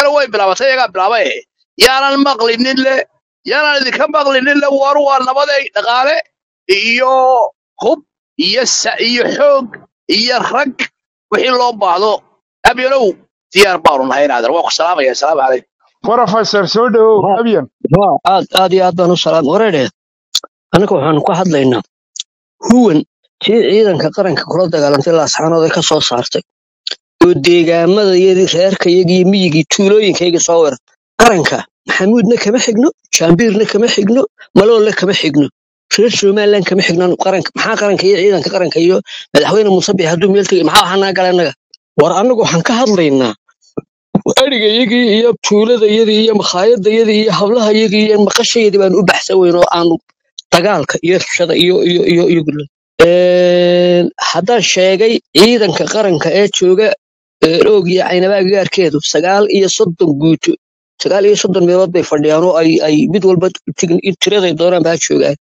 kale way bilaabatay iyagaa bilaaba eh yaanan maqli nin yaanan idinka maqli nin le waa nabaday dhaqaale iyo hub iyo iyo xoog iyo rag wixii loo baahdo. Abyaow diyaar baanu nahay inaadan waa ku salaamaya asalaamu calaykum brofesor soo dhowow abyan aad aad iyo aad baan u salaam. Wareedhe annaka waxaanu ka hadlaynaa huwan tii ciidanka qaranka kula dagaalantay laasxaanood ay ka soo saartay oo deegaamadayadii reerkayagii miyigii tuulooyinkayga soo werar qaranka maxamuudna kama xigno jaambiirna kama xigno maloolna kama xigno. Reer somalilan kama xigno maxaa qaranka iyo ciidanka qaranka iyo madaxweyne muusabix hadduu meel tegay maxaa waxaa naga gala innaga war annagu waxaan ka hadlaynaa. Adhigayagii iyo tuuladayadii iyo makhaayadayadii iyo hablahayagii iyo maqashayadii baan u baxsan weyn oo aanu dagaalka iyo rabshada iyo iyo iyo iyo haddaan sheegay ciidanka qaranka ee jooga ee oog iyo caynabaa gaarkeedu sagaal iyo soddon guuto sagaal iyo soddon meelood bay fadhiyaan oo ay mid walba tiraday doonaan baa joogaan.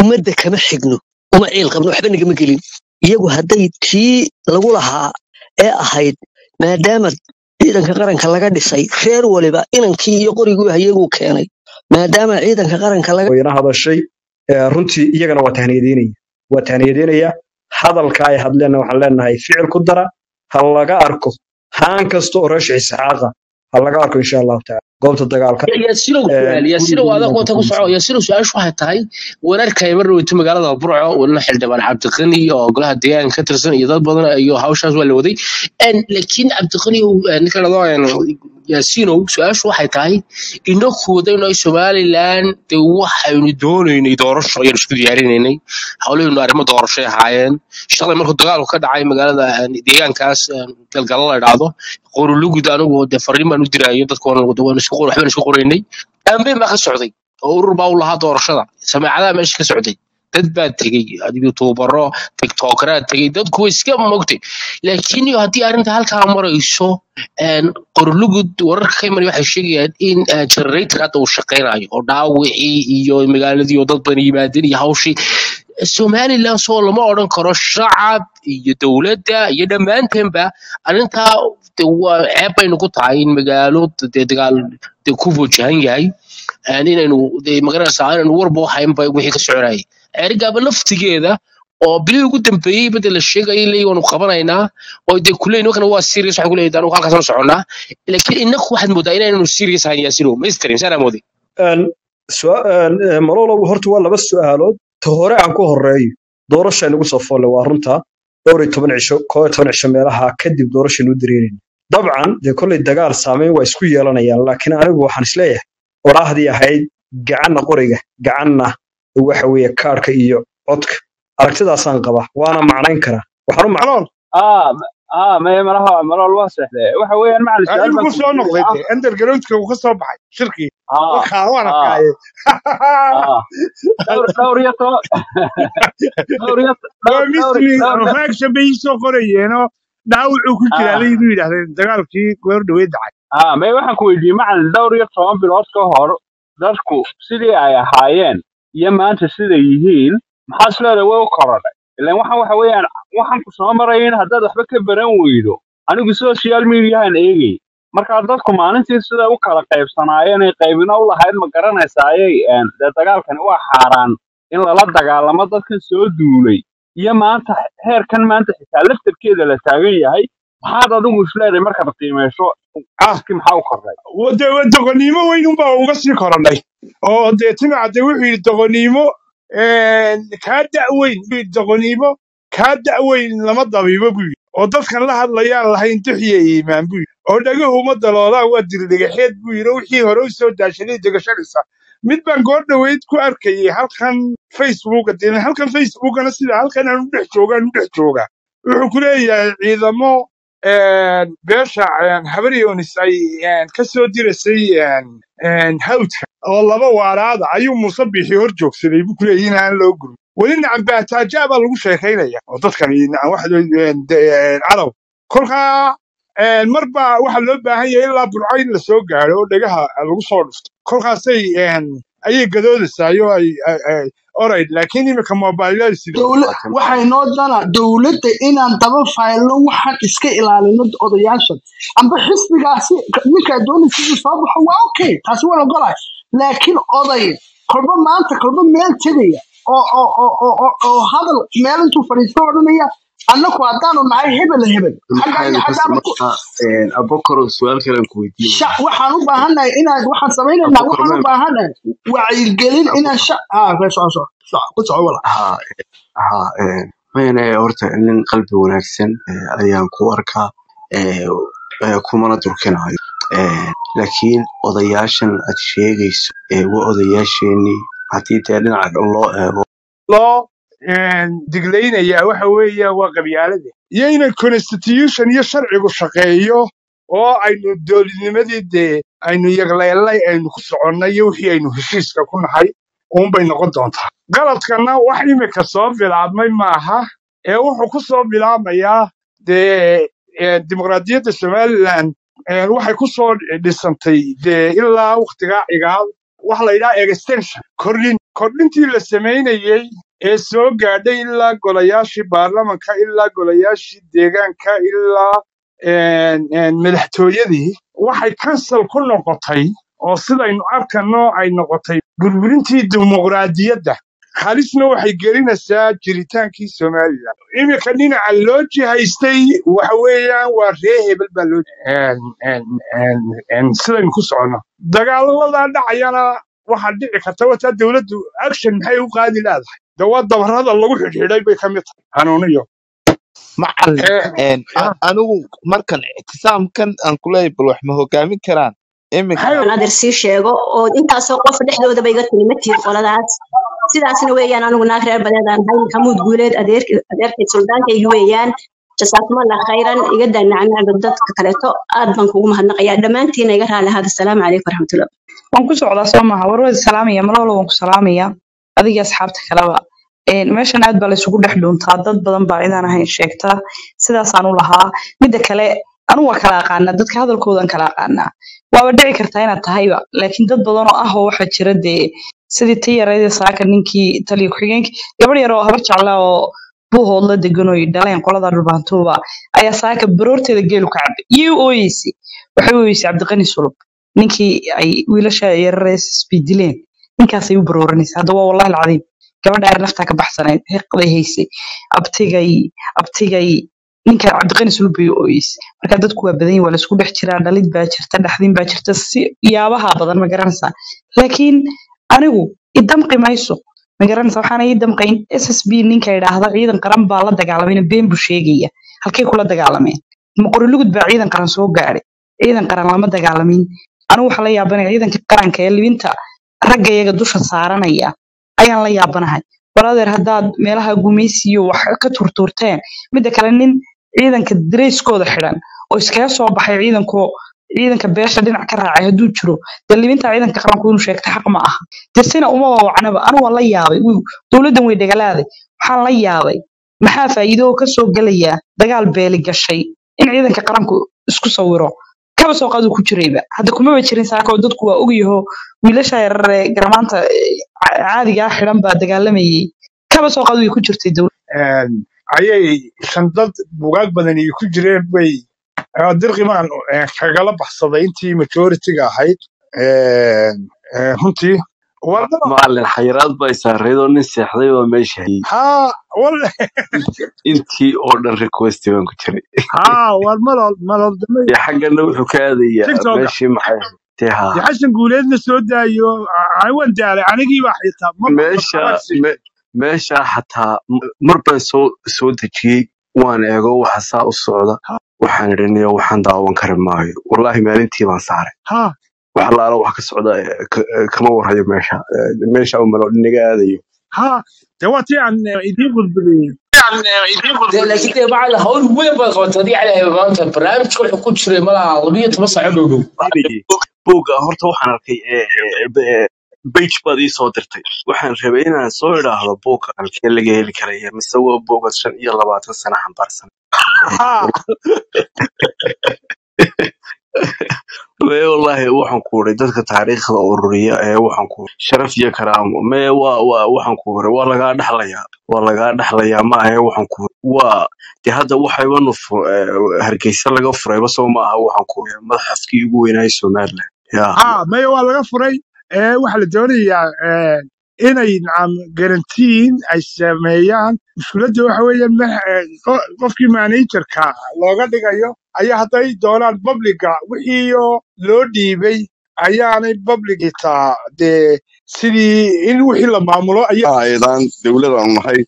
Ummadda kama xigno uma ciil qabno waxba nagama gelin. Iyagu hadday tii lagu lahaa ee ahayd maadaama ciidanka qaranka laga dhisay reer waliba inankii iyo qorigii hayaguu keenay. Maadaama ciidanka qaranka laga hadashay runtii iyagana waa tahniyadeynaya waa tahniyadeynaya hadalka ay hadleenna waxaan leenahay ficil ku dara ha laga arko. Haan kasta oo reesha isxaaqa ha laga arko insha allahu taala goobta dagaalka. Yaasirow guriga adag wata ku soco su'aashu waxay tahay wararkay mar dhaweyta magaalada burco wadana xildhibaan cabdiqani oo golaha deegaanka ka tirsan iyo dad badan iyo hawshaas waa la waday. Laakiin cabdiqani ninka yaasiinow su'aashu waxay tahay inakooda inay somalilan dee waxaynu doonaynay doorasho ayaan isku diyaarinaynay hawlahaynu arrimo doorashay ahaayeen. Shalay markuu dagaalku ka dhacay magaalada en, deegaankaas en, galgala la idhaahdo qorulugud anigu dee fariin baan u diraayo waan isku qoraynay. Ambeen baa ka socday oo urur baa u lahaa doorashada. Sameecadaha meesha ka socday dad baa tegey youtubero tiktokraa tegey dadku iska mogtay laakiin haddii arrinta halkaa marayso qorlugud wararka ka imanaya waxay sheegayaan in eh, generator hadda uu shaqaynayo oo dhaawicii iyo magaaladii oo dad badan yimaadeen iyo hawshii somaliland soo lama odhan karo shacab iyo dowladda iyo dhammaanteenba arrintaa ceeb baynu ku tahay in magaalo dagaal dee ku wajahan yahay. Inaynu dee inaynu warba u wixii ka soconayay ceerigaaba laftigeeda oo bilihii ugu dambeeyey bada la sheegayay leeyahay waanu qabanaynaa oo dee kuleeyihin wakana waa serious waxay kuleeyihin anigu halkaasanu soconnaa laakiin inaku waxaad moodaa inaynanu serious ahayn yaasino maistrin saanaa mooday malolow horta waa laba su'aalood. Ta hore aan ku horeeyo doorasha nagu soo foolle waa runta dhowr iyo toban cisho koo iyo toban cisho meelaha kadib doorashaynu u dabcan dee kolley dagaal saameyn waa isku yeelanayaan laakiin anigu waxaan is leeyahay qoraahdii ahayd gacanna qoriga gacanna waxa weeye kaarka iyo codka. Aragtidaasaan qabaa waana macnayn karaa. Waxaan u macnool ah, ah, ku soo noqday ah. undergroundka uu ka soo baxay shirkii waan arkaaye maagsa bay soo qorayeenoo dhaawacuu ku jiraala yiduu yidhaahdeen dagaalkii goor dhaweed dhacay may waxaan ku weydiiyey macalin dhowr iyo toban bilood ka hor dadku sidii ay ahaayeen iyo maanta siday yihiin maxaa isleedahay way u korodhay ilan waxaan waxa weeyaan waxaan ku soo marayin haddaad waxba ka baran weydo. Anigu social mediahan eegay. Marka dadku maalintii siday u kala qaybsanaayeen ay qaybina u lahayd ma garanaysayay dee dagaalkani waa xaaraan in lala dagaalamo dadkan soo duulay. Iyo maanta heerkan maanta xitaa laftarkeeda la taagan yahay maxaad adigu isleedahay markaad qiimayso ah. Dadkii maxaa u kordhay de doqonnimo weyn unbaa uga sii korodhay oo dee timacade wuxuu yidhi doqonnimo kaa da'weyn buu yidhi doqonnimo kaa da'weyn lama dabiibo buu yidhi oo dadkan la hadlayaan lahayn duxiya iimaan buu yidhi oo dhagahu daloolaan waa dirdhegaxeed buu yidhi oo wixii hore u soo daashaday degashadiisa mid baan goor dhoweyd ku arkayay halkan facebooka dee halkan facebookana sida halkan aan u dhex joogaan u dhex jooga wuxuu ku leeyahay ciidamo beesha habaryonis ay ka soo dirasay hawdka. Oo laba waaraada ayuu muuse bixi hor joogsaday buu ku leeyahay in aan loo gurin weli nacambaataajaa baa lagu sheekaynaya oo dadkan calow kolkaa mar baa waxaa loo baahan yahay ilaa burco in la soo gaaro oo dhegaha lagu soo dhufto. Kolkaasay ayay gadoodaysaa alright laakiin sida dowla waxay noo dana dowladda inaan daba faylno waxaan iska ilaalino odayaashan amba xisbigaasi ninkaa doonaysa inuu soo baxo waa okay taasi waan ogolahay laakiin oday kolba maanta kolba meel tegaya oo oo oo oo oo oo hadal meel intuu fadhiisto odhanaya annaku haddaanu nahay hebel hebel. Waxaan u baahannahay inaan waxaan samaynaynaa abokoro waxaan u baahannahay wacyigelin inaan ah mayne horta nin qalbi wanaagsan ayaan ku arkaa kumana durkinayo. Laakiin odayaashan aad sheegayso waa odayaasheenii. Haddii dee dhinaca loo eego loo diglaynaya waxa weeya waa qabyaalada iyo inay constitution iyo sharcigu shaqeeyo oo aynu dowladnimadii dee aynu yagleelay aynu ku soconnay iyo wixii aynu heshiiska ku nahay uunbay noqon doontaa. Galadkana wax imika soo bilaabmay maaha ee wuxuu ku soo bilaabmayaa dee dimuqraadiyadda somaliland eh, waxay ku soo dhisantay dee ilaa wakhtigaa cigaal waxa la yidhaha extension. Kordhin kordhintii la samaynayey ee soo gaadhay ilaa golayaashii baarlamanka ilaa golayaashii deegaanka ilaa madaxtooyadii. Waxay kansal ku noqotay oo sidaynu arkano ay noqotay burburintii dimuqraadiyadda halisna waxay gelinaysaa jiritaankii somalilan iminka dhinaca loo jihaystay waxa weeyaan waa ree hebel baa loo sidaynu ku socono. Dagaaladaa dhacayana waxaa dhici karta wataa dowladdu action maxay u qaadi leedahay dawaa dabarada lagu xidhxidhay bay ka mid tahay. Hanuuniyo macallin ee een, a- anigu markan ictisaamkan aan kuleeyahay bal wax ma hogaamin karaan. Iminka adeer sii sheego oo intaasoo qof dhexdoodaba iga timi ma tihin qoladaas. Sidaasna weeyaan anigu naag reer badeedaan ahay maxamuud guuleed adeerk- adeerkay suldaankayga weeyaan. Jasaakumalla khayran iga daanacnacba dadka kaleeto. Aad baan kugu mahadnaqayaa dhammaantiina iga raali ahaada asalaamu calaykum waraxmatullah waan ku socdaa soo maaha warwada salaamaya malolo waan ku salaamaya adiga asxaabta kaleba meeshan aad baa laysugu dhex dhuuntaa dad badan baa cidaan ahayn sheegta sidaasaan u lahaa. Midda kale anu waa kala aqaanaa dadka hadalkoodan kala aqaanaa. Waaba dhici kartaa inaad tahayba laakiin dad badan oo ah waxaa jira dee sidii tii yareydee saaka ninkii taliya ku-xigeenkii gabadh yar oo habar jecla oo buuhood la degan oo dhaleen qolada dhulbaantuuba ayaa saaka baroorteeda geelu ka cabay iyay u ooyeysay waxay ooyeysay cabdiqani sulub ninkii ay wiilasha yararee dileen ninkaasay u barooranaysa hadda waa wallahi alcadiim. Gabadha yar naftaa ka baxsanayd. Hiqday haysay. Abtigay abtigay. Ninka cabdiqani sulub bay u ooyeysay marka dadku waa badan waa la isku dhex jiraa dhalid baa jirta dhaxdin baa jirta si yaabaha badan ma garanaysaa. Laakiin anigu idamqi mayso ma garanaysaa. Waxaana ii damqayn. Ssb ninka idhaahda ciidan qaran baa la dagaalamayna been buu sheegaya. Halkay kula dagaalameen? Maqorilugud baa ciidan qaran soo gaadhay ciidan qaran lama dagaalamin anigu waxaa la yaabanaya ciidanka qaranka ee libinta ragga iyaga dusha saaranaya ayaan la yaabanahay. Waladeer haddaad meelaha gumaysiyo wax ka turtuurteen midda kale nin ciidanka dareyskooda xidhan oo iskaga soo baxay ciidanko ciidanka beesha dhinac ka raacay hadduu jiro dee libinta ciidanka qaranku inuu sheegta xaq ma aha. Dirsina uma wawacnaba anu waan la yaabay. Dowladdan way dhagalaaday waxaan la yaabay. Maxaa faa'iido oo ka soo gelaya dagaal beeli gashay in ciidanka qaranku isku sawiro kaba soo qaadu ku jirayba hadda kumaba jirin saaka oo dadku waa ogyaho wiilasha yarar ee garamaanta eh, ca- caadigaa xidhan baa dagaalamayay kaba soo qaadu way ku jirtay dowladda een, ayay shandad bugaag badan ay ku jireen bay dirqimaan eh, kagala baxsaday. Intii majoritiga ahayd eh, runtii waddada macallin xayiraad baa saareyd oo nin seexday oo meesha wal intii oo dhan request baan ku jiray. Xaggana wuxuu ka aadayaa meeshii maxay tee haa dee xasan guuleedna soo daayo. Waan daalay anigii baa xitaa ma meesha maqabarsi me- meesha xataa mar baan soo soo dejiyey. Waan eego waxa saa u socda. Waxaan idhi niyo waxaan daawan kari maayo. Wallaahi maalintii baan saaray wax allaala wax ka socda eh, eh, kama warhayo meesha Eh, meesha umalo naga aadayo haa dee waa tii aan idiin gudbiyey dee laakiin dee macallin hawl weyn baad qabatay adiga cali maanta barnaamijka wuxuu ku jiray malaha labiyo toban saaco dhow dhow Iibiyey. buugga horta waxaan arkay page baad ii soo dirtay. Waxaan rabay inaan soo idhaahdo buugga halkee laga heli karaya mise waa buugga shan iyo labaatan sano xambaarsan me wallaahi waxaan ku waray dadka taariikhda ururiya ee waxaan ku sharaf iyo karaamo. Me wa wa waxaan ku waray. Waa lagaa dhaxlayaa. Waa lagaa dhaxlayaa ma ahe waxaan ku waa dee hadda waxaybanu eh, hargeysa laga furayba soo ma aha waxaan ku waray. Madaxafkii ugu weynaaye somaliland. Ya ah, meye waa laga furay eh, waxaa la doonayaa eh, inay naam garantiin ay sameeyaan mushkiladda waxa weeye qofkii managerka looga dhigayo ayaa hadday doonaan publica. Wixii oo loo dhiibay ayaanay public taa dee sidii in wixii la maamulo ayaa aydan dowladaan nahay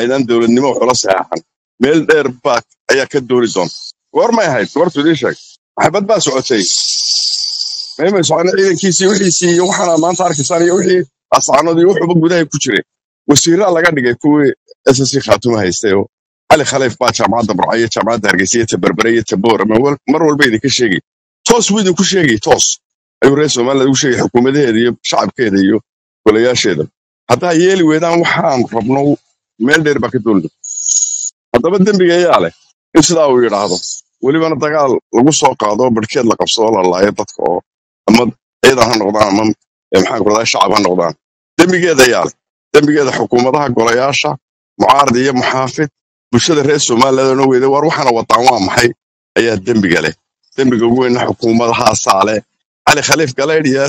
aydan dowladnimo waxula saxeexan meel dheer baa ayaa ka dooni doonta goor may ahayd goortu idii sheeg. Maxabad baa socotay. Maymay socon ciidankiisii wixiisii iyo waxaana maanta arkaysaan iyo wixii ascaanoodii wuxuuba gudaha ku jiray. Wasiiraa laga dhigay kuwii ssc khaatuma haystay oo cali khaliif baa jaamacadda burco iyo jaamacadda tabarbare iyo taboor ama mar walba idinka sheegay toos buu idinku sheegay toos. Ayuu reer somaliland ugu sheegay xukuumadaheeda iyo shacabkeeda iyo golayaasheeda haddaa yeeli weydaan waxaan rabno meel dheer baa ka doonta haddaba dembiga ayaa leh in sidaa uu yidhaahdo welibana dagaal lagu soo qaado barhkeed la qabsado la dadka oo ama ciidan ha noqdaan ama maxaan ku rahdaa shacab ha noqdaan. Dembigeeda ayaa leh. Dembigeeda xukuumadaha golayaasha mucaarad iyo muxaafid bulshada reer somaliland oo weyda war waxaana wadaan waa maxay? Ayaa dembiga leh dembiga ugu weyna xukuumadahaasaa leh. Cali khaliif galeydh iyo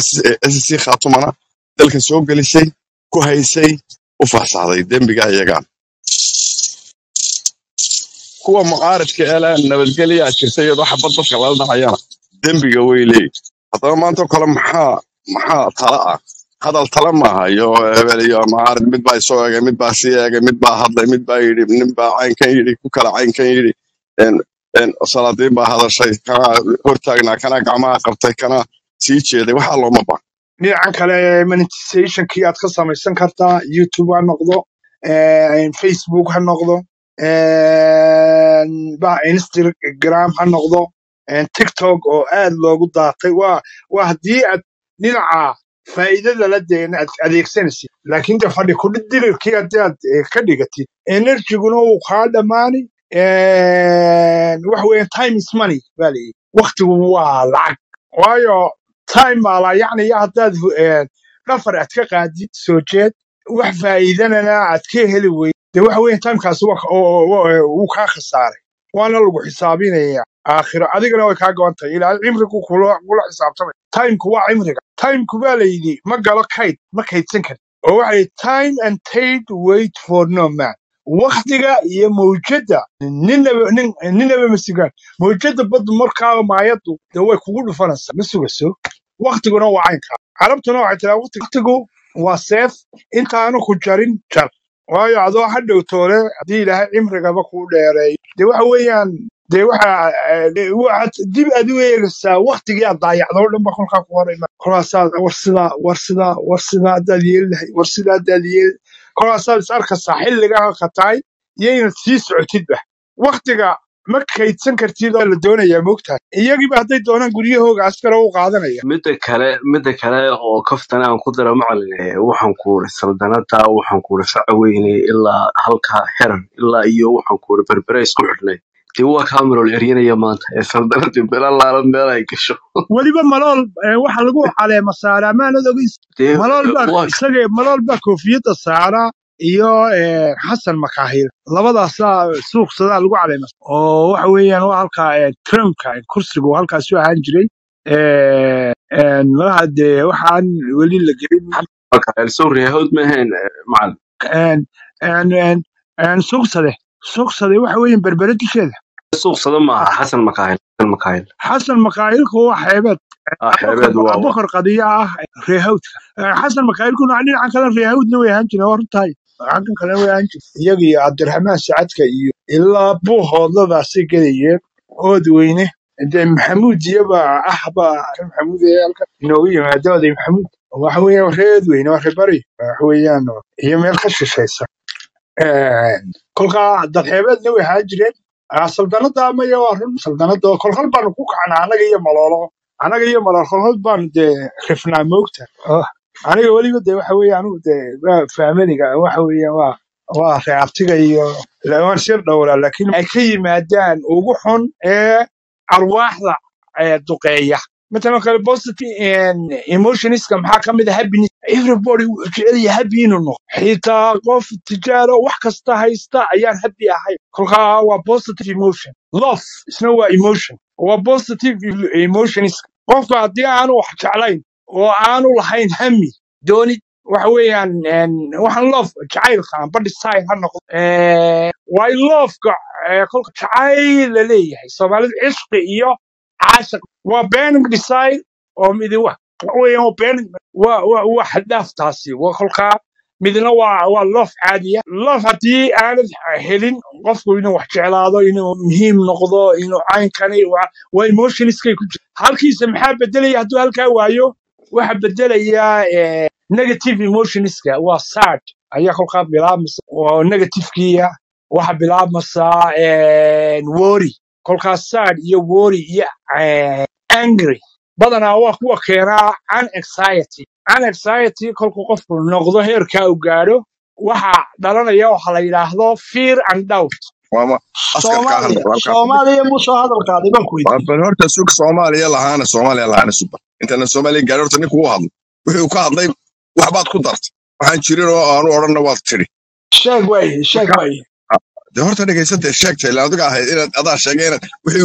sc khaatumana dalka soo gelisay ku haysay u faxsaxday dembiga iyagaa kuwa mucaaridka ee leh nabadgelyaa jirta iyadoo xabad dadka lala dhacayana dembiga way leeyihiin haddaba oo kale maxaa maxaa tala ah hadal tala maaha iyo hebel iyo mucaarid mid baa isoo eegay mid baa sii eegay mid baa hadlay mid baa yidhi nin baa caynkan yidhi ku kala caynkan yidhi salaadiin baa hadashay kana hortaagnaa kana gacmaha qabtay kana sii jeeday waxaa looma baahan dhinacan kale monetizationkii aad ka samaysan kartaa youtube ha noqdo eh, facebook ha noqdo eh, instagram ha noqdo eh, tiktok oo aad loogu daatay. Waa haddii aad dhinaca faa'iidada la deena aad adeegsanaysid laakiin de fadhi ku dirirkii haddii aad ka dhigatid energyguna wuu kaa dhammaani waxa weeye time is money. baa layidhi waktigu waa lacag waayo time baa la yacnaya haddaad dhafar aad ka qaadid soo jeed wax faa'iidanana aad ka heli weyd de waxa weeye timekaas waa ka- oo- oo- oo- wuu kaa khasaaray waana lagu xisaabinaya aakhiro adigana way kaa goon tahay ilaa cimrigu kula xisaabtamay. Timeku waa cimriga. Timeku baa la yidhi ma galo kayd ma kaydsan kartid oo waxa yidhi time and tade wait for no man. Waktiga iyo mawjada ninaba nin- ninaba ma sugaan. Mawjada baddu markaaba maayadu de way kugu dhufanaysaa ma sugaso waktiguna waa caynkaa carabtuna waxay tiraa waktigu waa seef. Intaanu ku jarin jar waayo adoo hadhow toole haddii ilaahay cimrigaba kuu dheereeyo de waxa weeyaan de waxa eh, dib aad u eegaysaa waktigii aad daayacdo o dhan ba kolkaa ku horayma kolkaasaad war sidaa war sidaa war sidaa haddaad yeeli war sidaa haddaad yeeli kolkaasaad is arkaysaa xilligaa ka tahay iyo inaad sii socotidba. Waktiga ma kaydsan kartid oo la doonayaa moogtahay. Iyagiiba hadday doonaan guryahooga askara u qaadanaya. Midda kale midda kale oo kaftana aan ku dara macalin eh, waxaan ku uri saldanada waxaan ku uri facweyne ilaa halka heran ilaa iyo waxaan ku uri berbere isku xidhnay dee waa kaamirol eryanaya maanta ee saldanadii bela laalan meel ay gasho. Weliba malool waxa lagu caleema saaraa maanad dee malool baa malool koofiyadda saara iyo xasan makaahil labadaasaa suuqsadaa lagu caleema oo waxa weeyaan waa halkaa trumpka kursigu halkaas u ahaan jiray. Malaha dee waxaan weli la gelin halka soo reehood maahayn macalin. Suuqsade suuqsade waxa weeyaan berbere dusheeda suuqsada maaha xasan makaahil xasan makaahil xasan makaahilku waa xeebeed abokor qadiya ah reehawdka Eh, xasan makaahilkuna dhinacan kale reehawdna way ahaan jireen waa runtahay xaggan kale way ahaan jireen iyaga iyo cabdiraxmaan sacadka iyo ilaa buuhoodladaasay gelayeen ood weyne dee maxamuud iyaba ah ba maxamuud ee halkan inoogu yimaado oday maxamuud waxa weeyaan reed weyne waa reebari waxa weeyaan iyo meel ka shishaysa kolkaa dadxeebeedna way ahaan jireen saldanada amaya waa run saldanada oo kolkol baanu ku kacnaa anaga iyo maloolo. Anaga iyo malool kolkol baanu dee rifnaa moogta. Oh, aniga weliba dee waxa weeye anigu dee waa waxa weeye waa waa reabtiga iyo waan sir dhowraa laakiin ay ka yimaadaan ugu xun ee arwaaxda ee duqeeya matalan kale positive emotionska maxaa ka mid a happiness everybody wuu jecelaya happy inuu noqo xitaa qof tijaaro wax kasta haysta ayaan happy ahay kolkaa waa positive emotion. Love isna waa emotion waa positive emotionska qofka haddii aanu wax jeclayn oo aanu lahayn hami doonid waxa weeyaan waxaan love. jacaylka amba design ha noqdo waay loveka kolka jacayl la leeyahay soomaalida cishqi iyo caashiq waa burning desire oo midi wa waxa weeyaan waa burning waa midna waa waa caadiya love haddii aanad helin qofku inuu wax jeclaado inuu muhiim noqdo inuu caynkani waa emotionskay ku jira halkiisa maxaa bedelaya hadduu halkaa waayo waxa bedelaya eh, negative emotionska waa sad. ayaa kolkaa bilaabmasa oo negativekiya waxa bilaabmasa worry kolkaa sad iyo worry iyo eh, angry. Badanaa waa kuwa keenaa anxiety. Anxiety kolkuu qofku noqdo heerkaa uu gaadho waxa dhalanaya waxa la yidhaahdo fear and doubt. Soomaaliya ku bal horta sug soomaaliya lahaana soomaaliya lahaana suba intana soomaaliya gaari horta ninka uu hadlo wuxuu ka hadlay waxbaad ku dartay. Waxaan jirin oo aanu odhanna waad tiri sheeg waaye sheeg waaye de horta dhegaysatee sheegtay ilaa adiga ahayd inaad adaa sheegay inaad wixii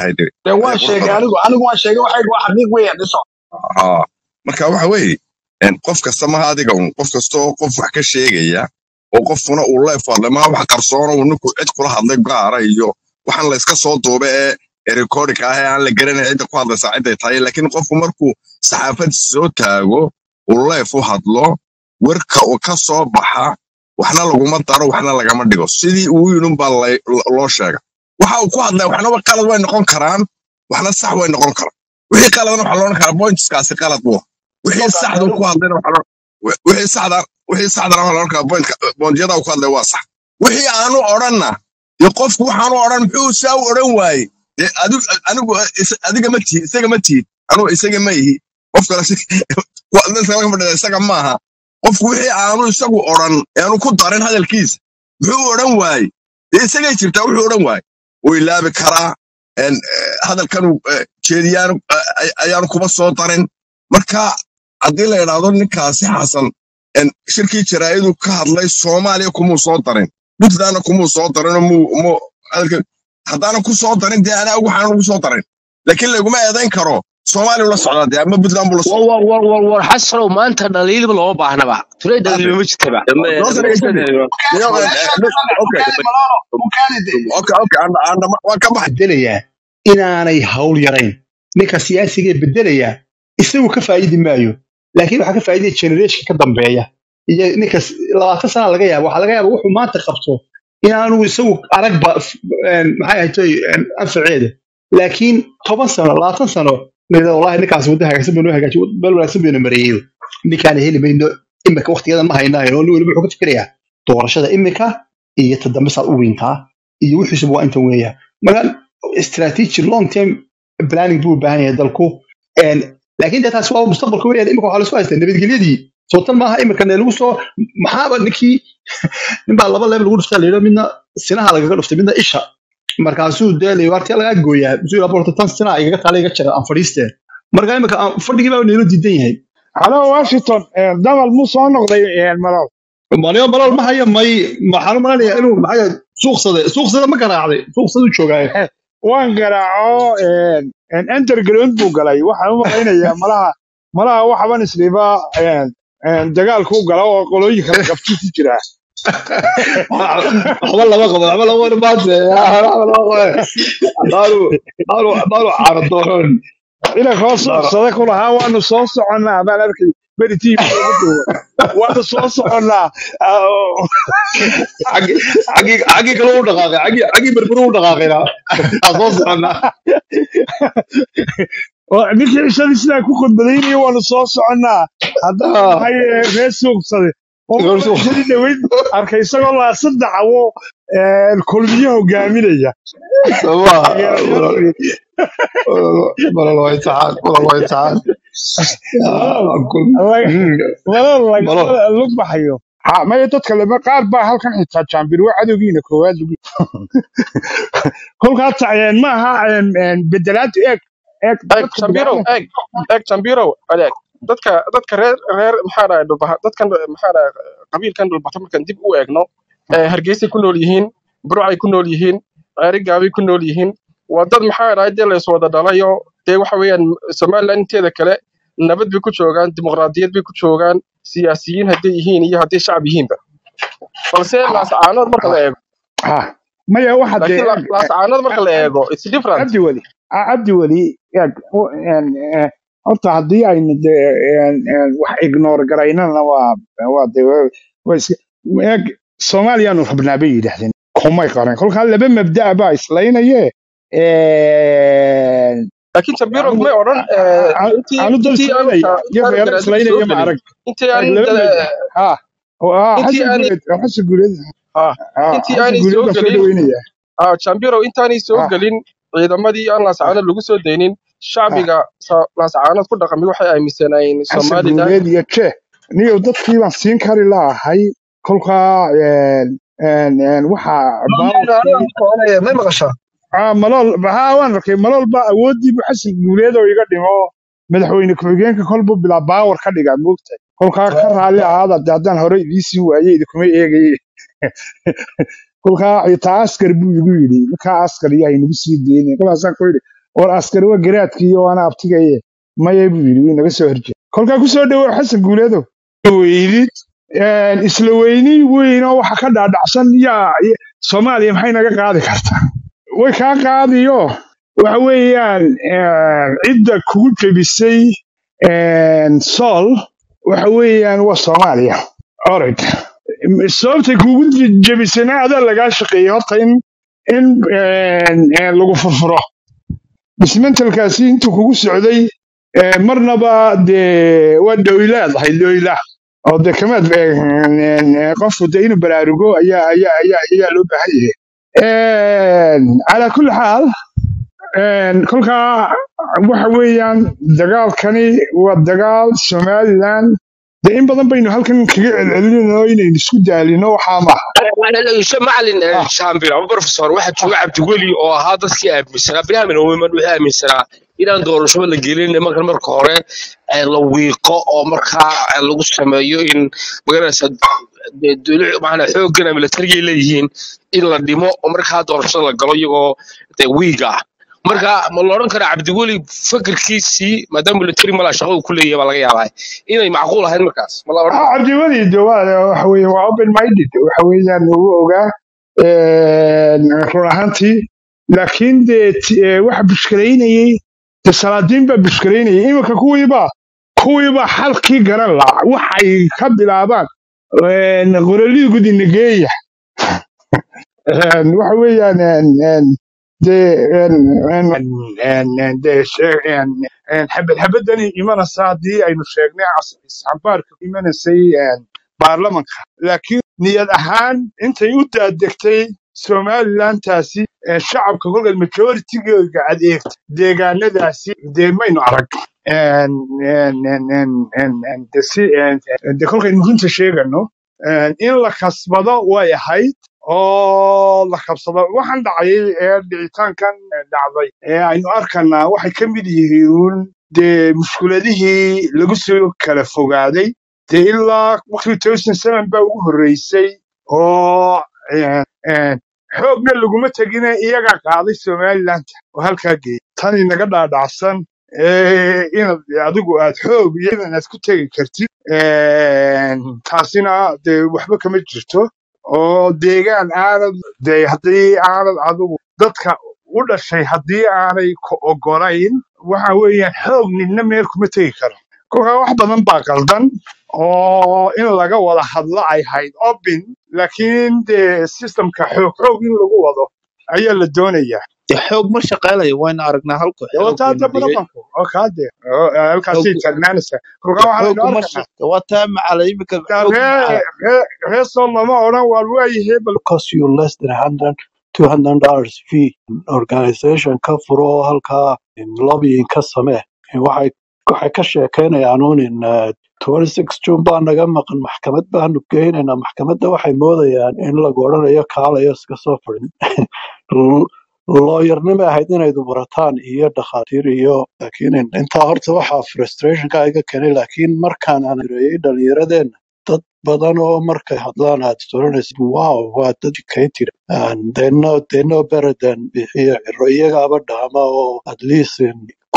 ahayd tiri dee ayaa waan sheegay anigu anigu waan sheegay waxaygu waa xaqiiq weeyaan dhiso. Marka waxa weeye qof kasta maha adiga un qof kastoo qof wax ka sheegaya oo qofkuna uu leef hadlay maha wax qarsoona uu ninku cid kula hadlay gaara iyo waxaan la iska soo duuba ee recording ah ee aan la garanayn cidda ku hadlaysaa ciday tahay. Laakiin qofku markuu saxaafad soo taago uu leef u hadlo warka uu ka soo baxa waxna laguma daro waxna lagama dhigo. Sidii uu yidhin baa lay- lo- loo sheega waxa uu ku hadlay waxnaba qalad way noqon karaan waxna sax way noqon karaan. Wixii qaladna waxaa loodhan karaa pointskaasi qalad buu. Wixii saxda ku hadlayna wixii saxda wixii saxdana waxaa loodhan karaa pointka pointyada uu ku hadlay waa sax. Wixii aanu odhanna dee qofku waxaanu odhan muxuu saa u odhan waaye dee anigu adiga ma tihi isaga ma tihi anugu isaga ma ihi. Qof kale isaga maaha qofku wixii aanu isagu odhan ee aanu ku darin hadalkiisa. Muxuu odhan waaye dee isagay jirtaa wuxuu odhan waaye wuu ilaabi karaa eh, hadalkanu eh, jeediyaan eh, ay- ayaanu kuba soo darin. Marka haddii la idhaahdo ninkaasi xasan shirkii jaraa'iduu ka hadlay soomaaliya kumuu soo darin. Puntlandna kumuu soo hadalka haddaana ku soo darin dee anaa waxaan ugu soo darin. Laakiin laguma eedayn karo soomaaliya ula socdaa dee ama puntland buu la socdaa war war war war. Xasanow maanta dhaliilba looma baahnaba tulay Hadda, dhaliilba ma jirtaba. waan ka baxay bedelayaa inaanay hawl yarayn. Ninka siyaasiga bedelayaa isagu ka faa'idi maayo. Laakiin waxaa ka faa'idaya generation ka dambeeya. Iyo ninka labaatan sana laga yaabo waxaa laga yaaba wuxuu maanta qabto inaanu isagu aragba maxay een, anfaceeda laakiin toban sano labaatan sano wallahi ninkaas wadda hagaagsan buu noo hagaajiy meel wanaagsan bayna mareeyo ninkaana heli mayno imika waqtigeeda ma haynaayo nin weliba wuxuu ka fikirayaa doorashada imika iyo tadambe saad u weyntaa iyo wixiisuba waa intan weeya marka strategy long term planning buu u baahan yahay dalku laakiin dee taas waa mustaqbalka weeyaan imika waxaa la soo haystaa nabadgelyadii sootan maaha imika ne lagu soo maxaaba ninkii ninbaa laba leeb lagu dhuftaa layidho midna sinaha lagaga dhuftay midna isha markaasuu dee la wartiya lagaa gooyaa musuu raporta tan sinaha igaga taala iga jira aan fadhiisteen marka imika fadhigii baa neelo diidan yahay. Halo washington eh, donald muu soo noqday eh, malal malyo malol ma haya may maxaan u malanayaa inuu maxaa suuqsade suuqsade ma garaacday suuqsadu joogaayo waan garaaco underground buu galay. Waxaan u malaynayaa malaha malaha waxaban isdhiba een, een, dagaalku gala oo qolooyin kale qabti ku jira waxba lama qabo waxba lama qabo maanta waxba lama qabo haddaanu haddaanu caano dooran inanka hoo socda ku lahaa waanu soo soconnaa. Baan arkay beri tv waanu soo soconnaa. Xaggii kale u dhaqaaqay. Xaggii xaggii berberi u dhaqaaqayna aan soo soconnaa. Ninkii cishadii sidaa ku khudbadaynaya waanu soo soconnaa. Haddana maxay reer suuqsaday dhaweyd arkay isagoo laa saddex awo kulmiye hogaaminaya mm, lagama lug baxayo. Ha maya dadka lema qaar baa halkan xitaa jaambir waa cadowgiina koowaad lagu kolkaa taceen ma aha een, een, bedelaadu eeg eeg bini'aadanka eeg eeg jambirow adeeg dadka dadka reer reer maxaa dhahay dhulbaha dadkan maxaa dhahay qabiilkan dhulbata markaan dib u eegno ee hargeysay ku nool yihiin burcay ku nool yihiin ceeri gaabay ku nool yihiin waa dad maxaa dhahay dee lays wada dhalayo dee waxa weeyaan somaliland inteeda kale nabad bay ku joogaan dimuqraadiyad bay ku joogaan siyaasiyiin hadday yihiin iyo hadday shacab yihiinba. Balse laascaanood marka la eego. Maya waxa dee laakiin la- eeg laascaanood marka la eego it's different. Cabdi weli ah, cabdi weli eh, horta haddii aynu de een, een, wax ignore garaynana eeg soomaaliyaanu rabnaa bay yidhaahdeen. Kumay qaran. Kolkaa laba mabda baa islaynaye een, laakiin may odhan eh, ah jambirow intaanay soo gelin ciidamadii aan ha laascaanood lagu soo daynin shacbiga laascaanood ku dhaqamay waxay xasan somaliland iyo niyow dadkii baan siin kari laahay kolkaa een, een, een, waxa baawarkii may maqashaa ah, malool ha waan arkay. Malool baa awoodiibu xasan guuleed oo iga dhimo madaxweyne ku-xigeenka kolbu bilaa baawar ka dhigaa moogtahay kolkaa ka raalli ahaada de haddaan hore idiisii waayey idinkuma eegaye kolkaa xitaa askar buu igu yidhi. Ninkaa askar yahay nagu sii deyne kolkaasaan ku yidhi war askar waa garaadkii waana abtigaye maya buu yidhi wuu naga soo horjeeda kolkaa ku soo dhawow xasan guuleedow weydid isla weyni weyn oo waxa ka dhaadhacsan yaa ya- soomaaliya maxay naga qaadi kartaa? Way kaa qaadiyo waxa weeyaan cidda kugu jebisay sool waxa weeyaan waa soomaaliya. Oreg sababtay kugu je- jebisayna adaa lagaa shaqeeyey horta in in lagu furfuro dismentalkaasi intuu kugu socday marnaba dee waa dhowlaadahay dhowla oo de kamaad qofku de inuu baraarugo ayaa loo baahan yahay. Calaa kulli xaal kolkaa waxa weeyaan dagaalkani waa dagaal somaliland de in badan baynu halkan kaga celcelinayno inaynu isku daalino waxaa maaha macalin ah. Waxaa jooga cabdiweli oo ahaa dadkii aaminsanaa. Bilaamin wiman wixii aaminsanaa inaan doorashada la gelin marka marka hore ee la wiiqo oo markaa lagu sameeyo in macnaa xooggan militariga leeyihiin in la dhimo oo markaa doorashada la galo iyagoo wiig ah marka ma la odhan karaa cabdiweli fakerkiisii maadaama military malaa shaqo uu ku leeyahay baa laga yaabaa. Inay macquul ahayd markaas ah cabdiweli de waa waxa waa open minded waxa weeyaan ogaa een, run ahaantii. Laakiin dee ee, waxa bushkaraynayey de salaadiin baa iminka kuwiiba kuwiiba xalkii garan la waxay ka bilaabaan qorolidii gudinageeya Een, waxa weeyaan dee xabad xabadani imanaysa haddii aynu sheegnay cas- isxambaarka imanaysay baarlamanka laakiin niyad ahaan intay u daadegtay somalilantaasi shacabka kolka majoritigooga adeegta deegaanadaasi dee maynu arag de kolkaynu runta sheegano in la kasbado way ahayd oo la kabsado. Waxaan dhacayay ee dhicitaankan dhacday. Ee aynu arkanaa waxay ka mid yihiin dee mushkuladihii lagu soo kala fogaaday dee ilaa waqti 2007 baa ugu horreysay oo xoogna laguma tegine iyagaa qaaday somaliland. Oo halkaa geeyay tan inaga dhaadhacsan inaad adigu aad xoog iyo idan aad ku tegi kartid taasina dee waxba kama jirto oo deegaan aanad dee haddii aanad adigu dadka u dhashay haddii aanay ku ogolayn waxa weeyaan xoog nidna meel kuma tegi karo. Kolkaa wax badan baa qaldan oo in laga wada hadlo ay hayd open laakiin dee systemka xoog xoog in lagu wado ayaa la doonayaa xoog ma shaqaynayo wayna aragnaa halku dee xoog wataa wayna hadda dhigay badanku oo kaa dee. Oo, eh, xoog halkaasay taagnaanaysaa kolkaa dee waxaanaynu xoogu ma arkanaa shaq wataa macala iminka taa xoog ree macala ree ree soo lama odhan waar waayahay bal cost you less than 100 200 dollars fee. Organization ka furo oo halkaa lobbying ka samee. Waxay waxay ka sheekeynayaan uun in uh, 26 june baa naga maqan. Maxkamad baanu geynaynaa. Maxkamadda waxay moodayaan in lagu odhanayo kaalayo iska soo fadhin looyarnimay ahayd inaydu barataan iyo dhakhaatiir iyo laakiin in- intaa horta waxaa frustrationka iga keenay laakiin markaan aan ereeyay dhallinyaradeenna dad badan oo markay hadlaan aad soranaysid wow waa dad educated and they know they know better than bixiyo ciro iyagaaba dhaama oo at least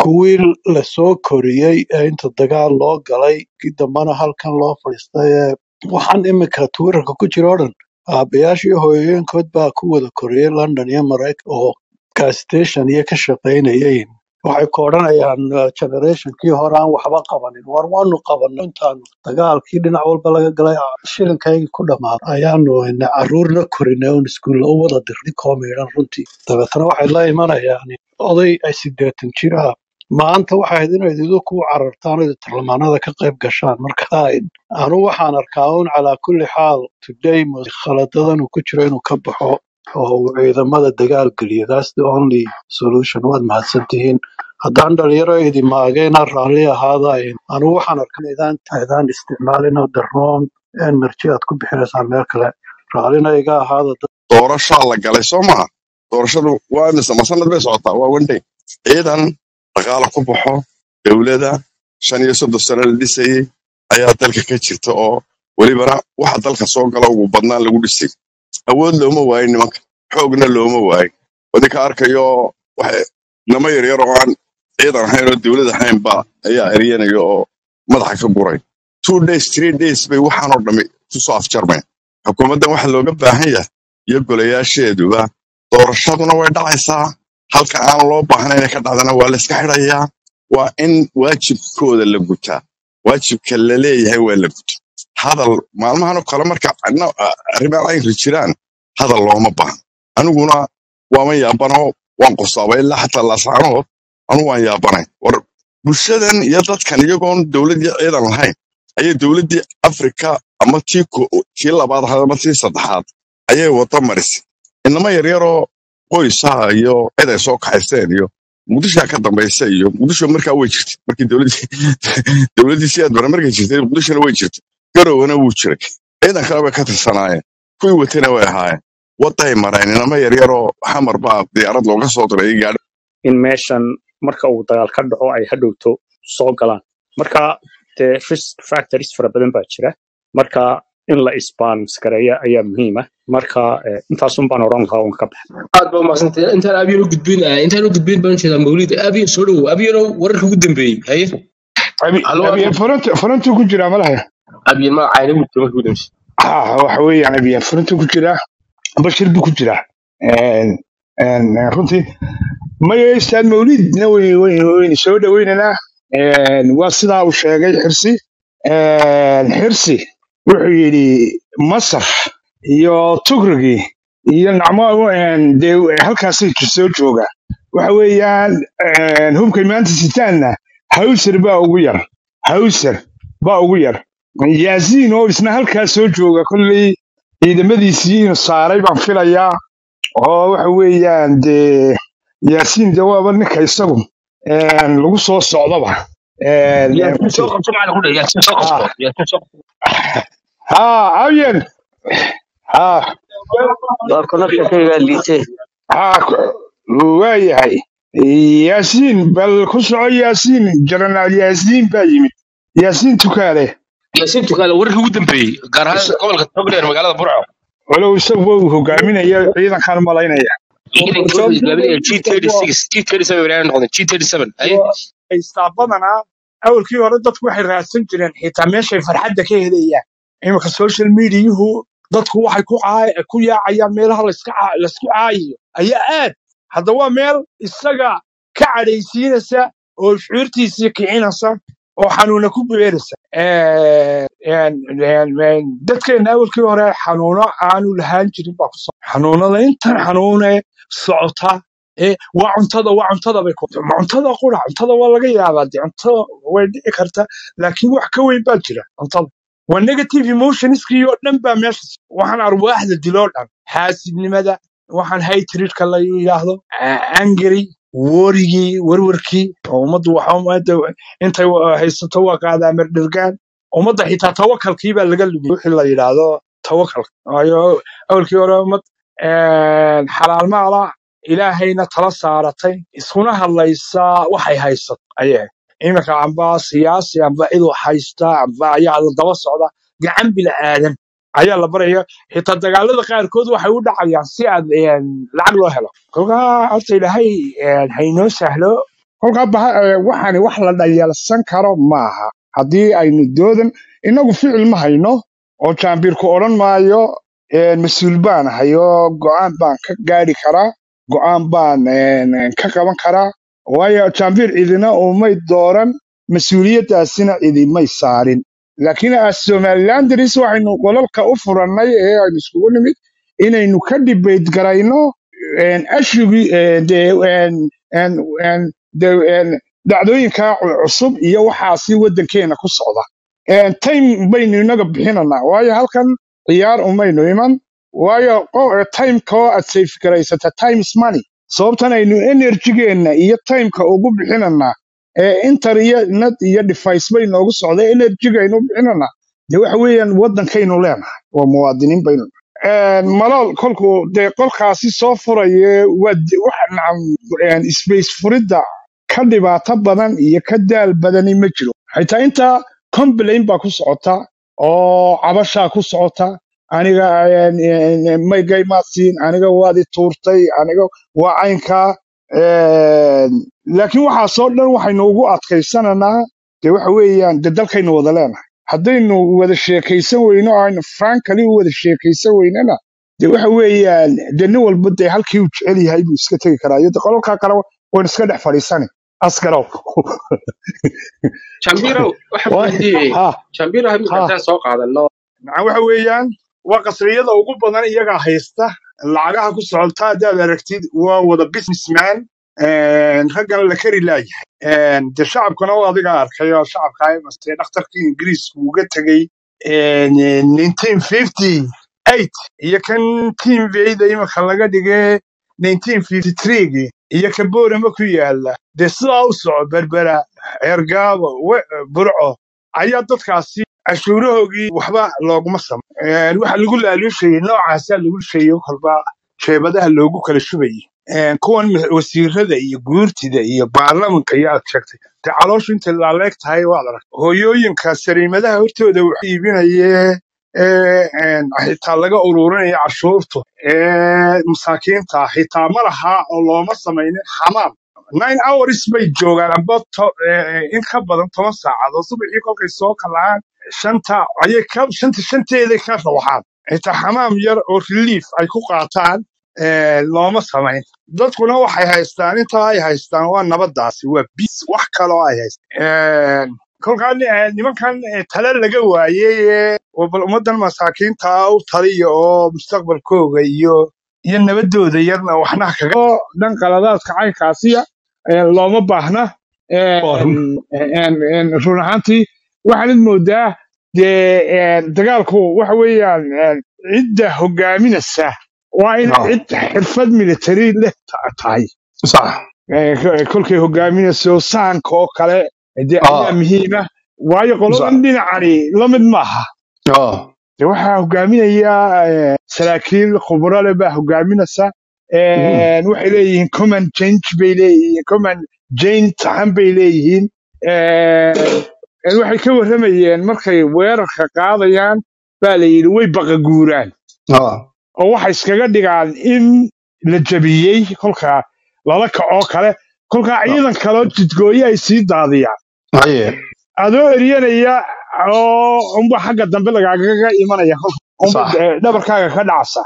kuwii la soo koriyey ee inta dagaal loo galay kii halkan loo fadhiistay ee waxaan imika twitterka ku jira oo dhan aabayaashii hooyooyinkood baa ku wada koriyey london iyo maraykan oo gas station iyo ka shaqaynayeen. Waxay ku odhanayaan generationkii hore aan waxba qabanin war waanu qabanay intaanu dagaalkii dhinac walba laga galay shilinkaygii ku dhammaaday ayaanu caruurna korinay oon iskuulla u wada dirnay koomiidhan runtii. Dabeetana waxay la imanayaan oday ay sideetan jir ah. Maanta waxay ahayd inayd idinku carartaan oo barlamaanada ka qayb gashaan. Marka anu waxaan arkaa un calaa kulli xaal today mus- khaladadan uu ku jiro inuu ka baxo oo uu ciidamada dagaal geliyo thats the only solution waad mahadsantihiin haddaan dhalinyaro idi maageena raalli ahaada anu waxaan arkaa idaan idaan isticmaalin oo the energy aad ku bixinaysaan meel kale. Raallina iga ahaada doorashaa la galay soo maha? Doorashadu waa mise ma bay socotaa? Waa wendey ciidan dhaqaala ku baxo dowladda shan iyo soddon sano la dhisayey ayaa dalka ka jirta oo welibana waxa dalka soo gala ugu badnaan lagu dhisay awood looma waayin nimanka xoogna looma waayin. Wadinka arkayo waxa nama yaryar oo aan ciidan ahayn oo dowlad ahayn ba ayaa eryanaya oo madaxa ka guray. Two days three days bay waxaanoo dhami ku soo afjarmeen xukuumaddan waxa looga baahan yahay iyo golayaasheeduba doorashaduna way dhacaysaa. Halka aan loo baahnayn inay ka dhacdana waa la iska xidhayaa. Waa in waajibkooda la gutaa. Waajibka la leeyahay waa la guta hadal maalmahan oo kale marka no- arrimaha aynka jiraan hadal looma baahno aniguna waaman yaabanoo waan qusaabay ilaa xataa laascaanood anigu waan yaabanay. War bulshadan iyo dadkan iyagoon dowlad iyo ciidan lahayn ayay dowladdii afrika ama tii labaad ama tii saddexaad ayay wada marisay inama yaryaroo qoysaha iyo cid ay soo kaxaysteen iyo muqdishaa ka dambaysa iyo muqdisho markaa way jirtay. Markii dowladdii dowladdii si aad bara markay jirtay muqdishona way jirtay garowna wuu jiray. Ciidan kale bay ka tirsanaayeen kuwii watayna way ahaayeen waday mareen inama yaryaroo xamar baa diyaarad looga soo diray iyo gaadhi. In meeshan marka uu dagaal ka dhaco ay hadhowto soo galaan. Marka dee risk factors fara badan baa jira. Marka in la isbalance gareeya ayaa muhiim ah marka eh, intaasun baan odhan lahaa un ka baxa aad baa umahadsantay intaan abiyan u gudbin eh, intaan u gudbin baan jeedaa mawlid. Abiyan soo dhowow abiyanow wararka ugu dambeeyey. Haye? Abiyan ku jiraa malahaya abiyan magacayna marka ugu dambeysay ha waxa weeyaan abiyan furantu ku jiraa bashir buu ku jiraa runtii maya istaad mawlidna way- way- waynu soo dhoweynaynaa Een, waa sidaa uu sheegay xirsi xirsi wuxuu yidhi masar iyo tugrigii iyo nacmo dee halkaasay soo jooga waxa weeyaan hubkay maanta sitaanna hawser baa ugu yar hawser baa ugu yar yaasiin oo isna halkaa soo jooga kolley ciidamadiisii inuu saaray baan filayaa oo waxa weeyaan dee yaasiin de waaba ninka isagu lagu soo socdaba Een, yaa een, tin soo qabso macna ku dhe yaa tin soo ha qabso yaa tin soo ha abyan ha waa connectionkaygaa liitee ha waa yahay yaasiin bal ku soco yaasiin jaranaal yaasiin baa yimid yaasiin tukaale wararka ugu dambeeyey gaar ahaan gobolka togdheer magaalada burco walow isagu uu hogaaminaya ciidankan malaynaya ciidanka wuxuu islaaminaya g thirty six g thirty seven baa noqday g thirty seven haye haystaa badanaa awalkii hore dadku waxay raadsan jireen xitaa meeshay farxadda ka helayaan. Iminka social mediahu dadku waxay ku yaacayaan meelaha laysku caayiyo. Ayaa aad hadda waa meel isaga ka cadhaysiinaysa oo shucuurtiisii kicinaysa oo xanuuna ku een, een, dadkeena awalkii hore xanuuno aanu lahaan jirin baa kuso xanuunada intan xanuune socota ee waa cuntada waa cuntada bay ma cuntada qura cuntada waa laga yaabaa de cuntada way dhici karta laakiin wax ka weyn baa jira cuntada. Waa negative emotionskii oo dhan baa meesha waxaan arwaaxda diloo dhan xaasidnimada waxaan hatredka la yidhaahdo angry worigii werwerkii oo ummaddu intay haysato waa qaadaa merdhergaan ummadda xitaa tawakalkii baa laga lumiyey wixii la yidhaahdo tawakalka waayo awalkii hore ummad een, xalaal maala ilaahayna tala saaratay iskuna hadlaysaa waxay haysato. Ayay ahayd iminka amba siyaasi amba cid wax haysta amba ayaa daba socda gacan bila'aadan ayaa la baraya. Xitaa dagaalada qaarkood waxay u dhacayaan si aad lacag loo helo. Kolkaa horta ilaahay een, haynoo sahlo kolkaa waxaani wax la dhayalsan karo maaha. Haddii aynu doodan innagu ficil ma hayno oo jaambirku odhan maayo mas'uul baan hayo go'aan baan ka gaari karaa go'aan baan ka qaban karaa waayo jaambir cidina umay dooran mas'uuliyaddaasina cidimay saarin laakiin somalilandris waxaynu qolalka u furannay ee aynu iskugu nimid inaynu ka dibeyt garayno een, dhacdooyinka cu- cusub iyo waxaasi waddankeena ku socda. Time baynu inaga bixinanaa waayo halkan ciyaar umaynu iman waayo timekoo aad safe garaysata time money. Sababtan aynu enerjigeenna iyo timeka ugu bixinanaa inter iyo net iyo device bay noogu socda enerjigaynu bixinanaa dee waxa weeyaan waddankaynu leenahay waa muwaadiniin baynu. Malool kolku dee qolkaasi soo furaye space furidda ka dhibaato badan iyo ka daal badani ma jiro. Xitaa intaa complain baa ku socota oo cabashaa ku socota. Aniga een, een, maygay maad siin aniga waad tuurtay aniga waa caynkaa laakiin waxaasoo dhan waxaynu ugu adkaysananaa dee waxa weeyaan dee dalkaynu wada leenahay. Haddaynu wada sheekaysan weyno oo aynu frankali u wada sheekaysan weynana dee waxa weeyaan dee nin walba dee halkii uu jecel yahay buu iska tegi karaa iyo dee qolalkaa kale waynu iska dhex fadhiisani. Askarow waxa weeyaan waa qasriyada ugu badan iyagaa haysta lacagaha ku socota haddaad aragtid waa wada businessman een, raggan la kari laayahay Een, dee shacabkuna waa adiga arkay oo shacabka imase dhakhtarkii ingiriisku uga tegey een, een, 1958 iyo kan team veyda imika laga dhigay 1953 iyo ka ku yaalla dee sidaa u soco berbera ceergaabo burco ayaa dadkaasi cashuurahoogii waxba looguma samo. Een, waxa lagu laaluushayey noocaasaa lagu sheeyey kolba jeebadaha loogu kala shubayey kuwan wasiirada iyo guurtida iyo baarlamanka iyo aad sheegtay. Dee calooshu intay laaleeg tahay waad arag hooyooyinka sariimadaha hortooda wax iibinayee xitaa laga ururinaya cashuurtu. Masaakiinta xitaa ma laha oo looma samaynin xamaam nine hours bay joogaan amba to- ee, in ka badan toban saacadood subaxii kolkay soo kalaan. Shanta ayay ka shanta shanteeday ka rawaxaan xitaa xamaam yar oo relief ay ku qaataan ee, looma samayn dadkuna waxay haystaan intaa ay haystaan waa nabadaasi waa bis wax kaloo ay haystaan. Kolkaa ni- ee, nimankan tale laga waayey ee, oo bal ummadan masaakiinta u taliya oo mustaqbalkooga iyo iyo nabadooda yarna waxna kaga oo dhan qaladaadka caynkaasiya looma baahna. Run ahaantii waxaanad moodaa dee dagaalku waxa weeyaan cidda hogaaminaysa waa in Ah, cid xirfad military leh ta- tahay. Kolkay hogaaminayso sahanka oo kale dee ayaa ah muhiima. Waayo qoladan dhinacani la mid maaha. Ah. Waxaa hogaaminaya saraakiil khubro leh baa hogaaminaysa waxay leeyihiin command change bay leeyihiin command jane taxan bay leeyihiin. Een, een, waxay ka warramayeen markay weerarka qaadayaan baa la yidhi way baqaguuraan ah. Oo waxay iskaga dhigaan in la jabiyey kolkaa lala kacoo kale kolkaa ah, ciidan kaloo jidgooye ay sii daadiyaan. Adoo eryanaya oo unba xagga dambe lagaagaga imanaya eh, dhabarkaaga ka dhacsa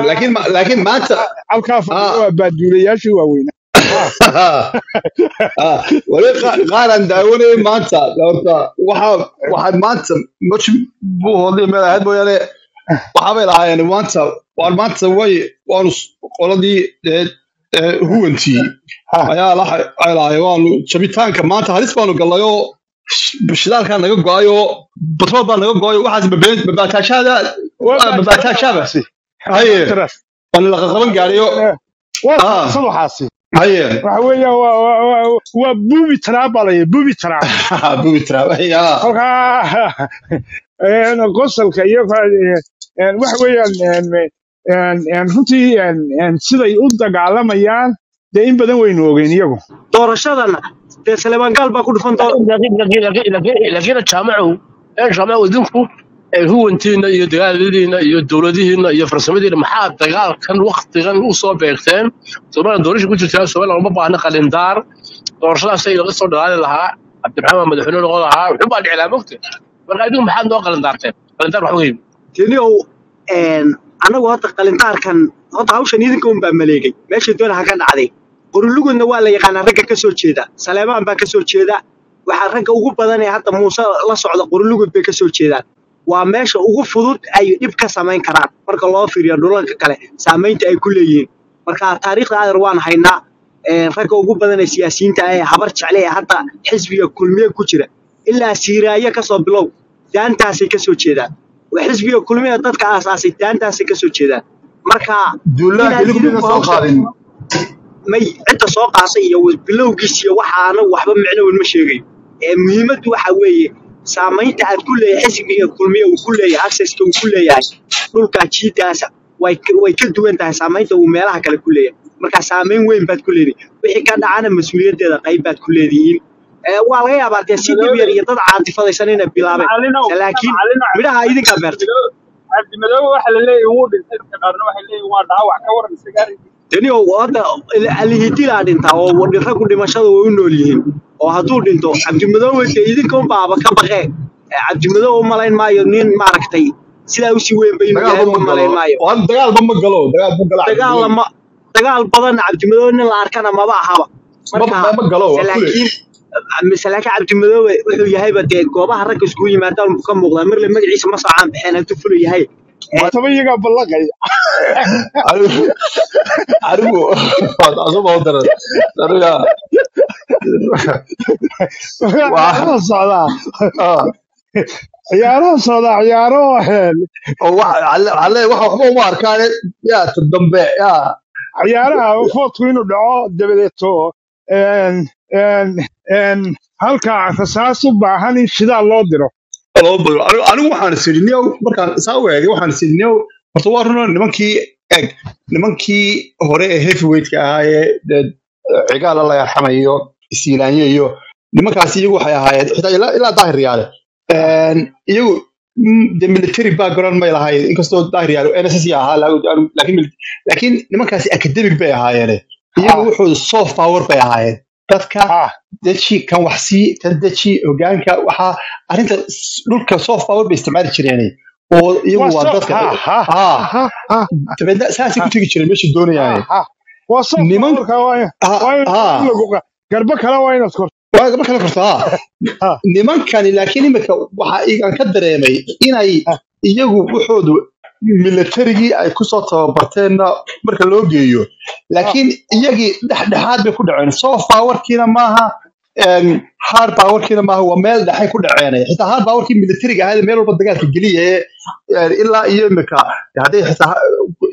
ah laakiin ma- laakiin maanta halkaa fadhiya ah waa baaduulayaashii waaweynaa Ah, ah wali qa- qaaraan daawanayay maanta horta waxa waxaad maanta mach buu hoodlay meel ahayd mooyaane waxaabay lahaayeen maanta waan maanta way waanu qoladii huwantii ayaa ay lahaayeen waanu jabitaanka maanta halis baanu gallay oo sh- shidaalkaa naga go'ay oo batrool baa naga go'ay waxaas mabeen- mabaataashaada waa waa haye. Interes waana la qaqaban gaadhayo waa ah. siyaasad waxaasi haye. Waxa weeyaan waa waa waa waa buubi taraab baa layidhi buubi taraab. Bubi traabaya kolkaa een, qosolka iyo een, waxa weeyaan een, een- een runtii een- een siday u dagaalamayaan dee in badan waynu ogeyn iyagu. Doorashadana dee saleebaan gaal baa ku dhufan doona laakiin jaamacu jaamacu idinku ee huwantiina iyo dagaaladiina iyo dowladihiina iyo farsamadiina maxaa dagaalkan waktigan u soo beegteen? Somaliland doorasha ku jirtaa somaliland uma baahna qalindaar. Doorashadaasay laga soo dhalaali lahaa. Cabdiraxmaan madaxweyne noqon lahaa. Wuxuu baa dhicilaa mogte marka idinku maxaad noo qalindaarteen? Qalindaar wax weyn teniyow anagu hadda qalindaarkan hadda hawshan idinka un baa maleegay. Meesha doona ha ka dhacday. Qorulugudna waa la yaqaanaa ragga ka soo jeeda. Saleebaan baa ka jeeda. Waxaa ragga ugu badan ee hadda muuse la socda qorulugud bay ka soo jeedaan waa meesha ugu fudud ay dhib ka samayn karaan. Marka loo fiiriyo dhulalka kale saamaynta ay ku leeyihiin. Marka taariikhda adeer waan haynaa ragga ugu badan ee siyaasiyiinta ah ee habar jecle ee hadda xisbiga kulmiye ku jira. Ilaa siiraaye ka soo bilow daantaasay ka soo jeedaan. Waa xisbiga kulmiye dadka aasaasay daantaasay ka soo jeedaan. Marka may cidda soo qaasay iyo bilowgiis iyo waxaana waxba micno weyn ma sheegayo ee muhiimaddu waxa weeye سامين تعرف كل يحسب فيها كل مية وكل يحسس كم كل يعني كل كشيء تاسع واي واي كل دوين تاسع سامين تو ميلا هكلا كل يعني مركز سامين وين بات كل يعني وهي كذا أنا مسؤولية ده قريب بات كل يدين والله يا بارتي سيدي بيري يتضع عاطفة لسانين بلابة لكن مرة هايدي كبرت عبد المدوى واحد اللي يوود السيد كارنو واحد اللي يوود عاوة كورن سيجاري tani oo hadda alihidilaa dhintaa oo raggu dhimashada way u nool yihiin. Oo hadduu dhinto cabdimadoobe dee idinka un baaba ka baqee. Cabdimadoobe u malayn maayo nin maaragtay sidaa u sii u ma malayn maayo. Dagaal badan cabdimadoobe nin la arkana maba ahaba. Ma marka ma ma galo waa kule. Salaakiin salaakiin cabdimadoobe wuxuu yahayba dee goobaha ragga iskugu yimaadaan ka muuqdaa. Marle magaciisa ma soocaan baxeen hadduu fulu taba iyagaa ballaqaya anigu asuma u daran. Aniga ciyaaraha socdaa ah. Ciyaaraha socdaa ciyaaro een, oo wax alle wax waxba uma arkaan yaa ta dambe yaa ciyaaraha foodku inuu dhaco dabadeeto halka rasaas u baahan in shidaal loo diro anigu waxaan sidiniyow markaan saa u eegay waxaan sidiniyow horta waa runo nimankii eg nimankii hore ee heavyweightka ahaa ee dee, cigaal alla yarxamayo isiilaanye iyo nimankaasi iyagu waxay ahaayeen xitaa ilaa daahir yaale. Iyagu mm, de military background may lahayn inkastoo daahir yaale nss ahaa laakiin nimankaasi academic bay ahaayeene iyagu ha wuxuu soft power bay ahaayeen dadka ha deji kan wax sii kan deji hogaanka waxaa arrinta s- dhulka soft power bay isticmaali jireen oo iyagu waa dadka ha dabeedna saasay ku tegi jireen meesha ha doonayaan niman garbo kale waa inaad korto ha nimankani laakiin imika waxa igan ka dareemay inay iyagu wuxoodu militarigii ay ku soo tababarteenna marka loo geeyo. Laakiin iyagii dhexdhexaad bay ku dhaceen. Soft powerkiina maaha een, hard powerkiina maaha waa meel dhexay ku dhaceen. Xitaa hard powerkii militariga ahayd meel walba dagaalka geliya een, ilaa iyo imika hadday xitaa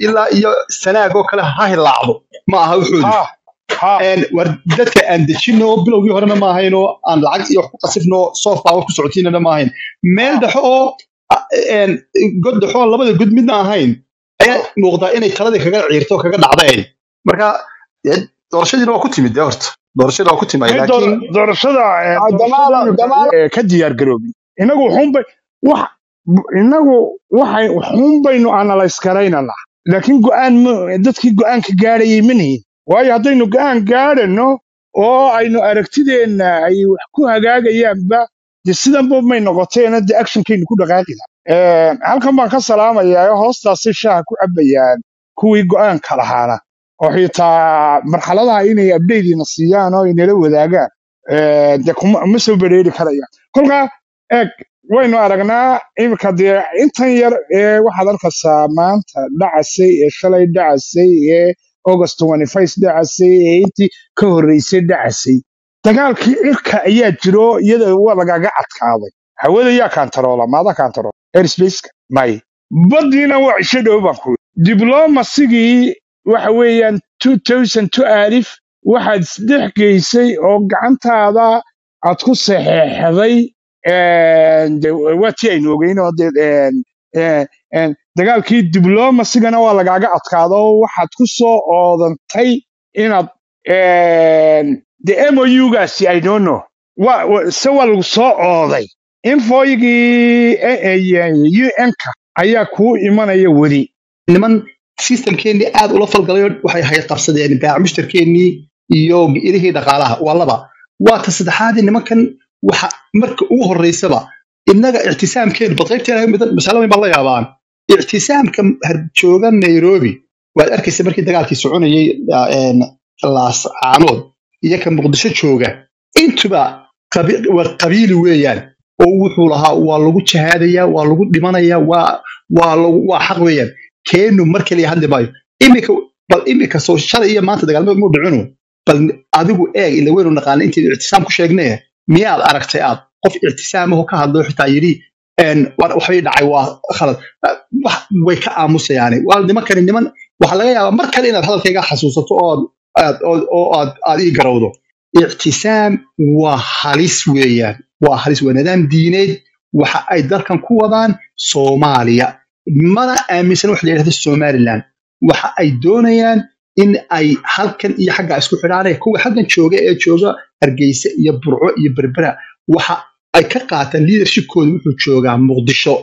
ilaa iyo sanaag oo kale ha hilaacdo ma aha ha een, war dadka aan dejino bilowgii horena ma ahayno aan lacag iyo wax ku qasifno soft power ku socotiinana ma ahayn. Meel dhexo oo god dhexo oo labada god midna ahayn ayaa muuqdaa inay taladii kaga ciirto kaga dhacday marka doorashadiina waa ku timid dee horta. Doorashada waa ku timay may laakiin doora- doorashada ee, Ah, ka diyaar garoobin inagu waxunbay wax inagu waxay waxunbaynu analyse garaynanaa laakiin go'aan dadkii go'aanka gaadhayay ma nihin. Waayo haddaynu go'aan gaadhano oo aynu aragtideenna ay wax ku hagaagayaanba de sidanba may noqoteena de actionkaynu ku dhaqaaqi halkan baan ka salaamayaa hoostaasi shaaha ku cabayaan kuwii go'aanka lahaana. Oo xitaa marxaladaha inay updateina siiyaan oo inala wadaagaan. Ma soo bereeri karayaan kolkaa eeg waynu aragnaa iminka dee intan yar ee waxaad arkaysaa maanta dhacasay ee shalay dhacasay ee august 25 dhacasay ee intii ka horreysay dhacasay dagaalkii cirka ayaa jiro iyada waa lagaga adkaaday. Hawada yaa kaantaroola maada kaantaroola airspace may. Baddiina waa cisho dhow baan ku diblomasigii waxa weeyaan 2002 alif waxaad isdhex geysay oo gacantaada aad ku saxeexday waa tii aynu ogeyn oo de- een, een, een, dagaalkii diblomasigana waa lagaaga adkaado. Waxaad ku soo oodantay inaad de mougaasi i don't know. Se waa lagu soo ooday infoygii un-ka ayaa kuu imanaya weli niman systemkeennii aad ula falgalayoo waxay hay qabsadeen. Baac mushtarkeennii iyo ilihii dhaqaalaha waa laba. Waa ta saddexaadii nimankan waxa marka ugu horreysaba innaga ictisaamkeenu bal qaybteena weyn baa la yaabaan. Ictisaamka jooga nairobi waad arkaysa markii dagaalkii soconayay een, laas caanood iyo ka muqdisho jooga. Intuba qabiili weeyaan. Oo wuxuu lahaa waa lagu jahaadaya waa lagu dhimanaya waa xaq weeyaan. Keenu mar kaliya hadli maayo. Bal imika soo shalay iyo maanta dagaalmo mu dhicinu. Bal adigu eeg ila weynu naqaana intaynu ictisaam ku sheegnay. Miyaad aragtay aad? Qof ictisaamaho ka hadlo xitaa yidhi waxbay dhacay waa khalad. Way ka aamusayaane waa nimankani niman waxaa laga yaabaa mar kale inaad hadalkayga xasuusato oo aad oo aad aad ii garowdo. Ictisaam waa halis weeyaan. Waa halis waa nidaam diineed waxa ay dalkan ku wadaan soomaaliya. Mana aaminsan wax la yidhahdo somaliland. Waxa ay doonayaan in ay halkan iyo xagga isku xidhaanaya kuwa xaggan jooga ee jooga hargeysa iyo burco iyo berbera. Waxa ay ka qaataan leadershipkooda wuxuu joogaa muqdisho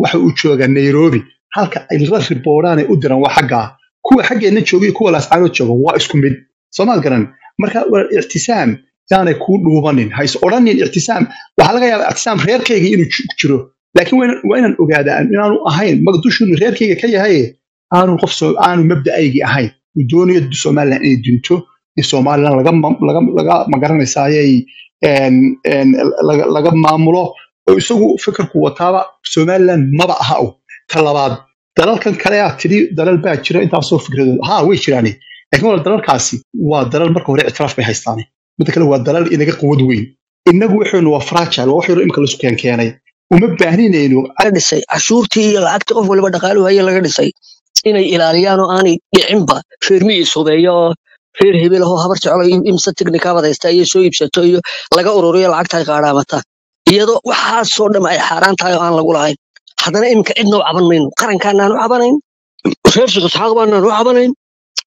waxa uu joogaa nairobi. Halka ay la riboodaan ay u diraan waa xaggaa kuwa xaggeenna jooga iyo kuwa laascaanood jooga waa isku mid. Soomaad garan. Marka ictisaam yaanay kuu dhuubanin hays odhanin ictisaam waxaa laga yaabaa ictisaam reerkayga inuu ji- jiro. Laakiin waa inaan ogaadaa inaanu ahayn magdushuunu reerkayga ka yahay aanu qof aanu mabda'aygii ahayn. Uu doonayo somaliland inay dunto in somaliland laga ma- laga maamulo oo isagu fikirku wataaba somaliland maba aha o ta labaad dalalkan kale aad tidhi dalal baa jira intaasoo fikradood ha way jiraane laakiin wala dalalkaasi waa dalal marka hore ictiraaf bay haystaane midda kale waa dalal inaga quwad weyn. Innagu waxaynu waa fragile waa wax yaro lasu keenkeenay. Uma baahninaynuu laga dhisay cashuurtii iyo lacagtii qof waliba dhaqaaluhu haya laga dhisay. Inay ilaaliyaan oo aanay dhicinba. Reermiyi subeeyo oo reer hebel ahoo habar jeclo imse tiknikabad haysta iyo soo iibsato iyo laga ururiyo lacagta ay qaadhaamataan iyadoo waxaasoo dham ay xaaraan tahay oo aan lagu lahayn haddana iminka cidna u caban mayno qarankaanaan u cabanayn reer sheekh isxaaq baanaan u cabanayn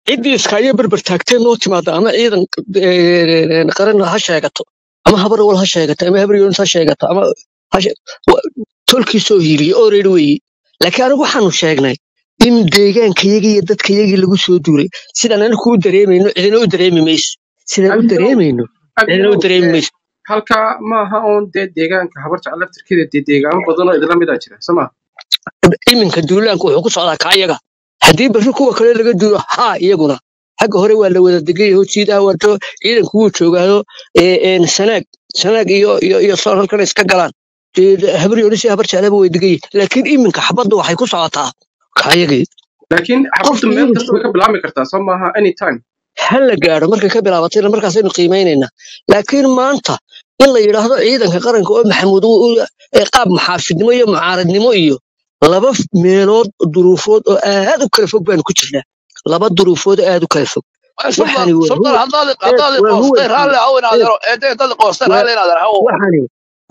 ciddii iskaayo berber taagteen noo timaada ama ciidan qaran ha sheegato ama habar wal ha sheegato ama habar yoonis ha sheegato ama ha she- wa- tolkii soo hiiliye oo reer weeye. Laakiin anigu waxaanu sheegnay in deegaankayagii iyo dadkayagii lagu soo duulay sidaan anigu u dareemayno cidina u dareemi mayso sidaan u dareemayno cidina u dareemi mayso halka maaha uun dee deegaanka habarta laftirkeeda dee deegaamo badan oo idinla midaa jira soo ma iminka duulaanku wuxuu ku socdaa kaayaga haddii berri kuwa kale laga duulo haa iyaguna. Xagga hore waa la wada degan yaho jiidaha wato ciidanku wuu een, sanaag sanaag iyo iyo iyo soor halkan iska galaan. Dee, habar jeclaba way degan yihiin laakiin iminka xabaddu waxay ku socotaa kaayagii laakiin xabaddu meel kasta way ka bilaabmi kartaa soo maaha anytime. Ha la gaadho markay ka bilaabatayna markaasaynu qiimaynaynaa laakiin maanta in la yidhaahdo ciidanka qaranka oo maxamuud qaab maxaafidnimo iyo mucaaradnimo iyo laba meelood duruufood oo aad u kala fog baanu ku jirnaa. Laba duruufood oo aad u kala fog.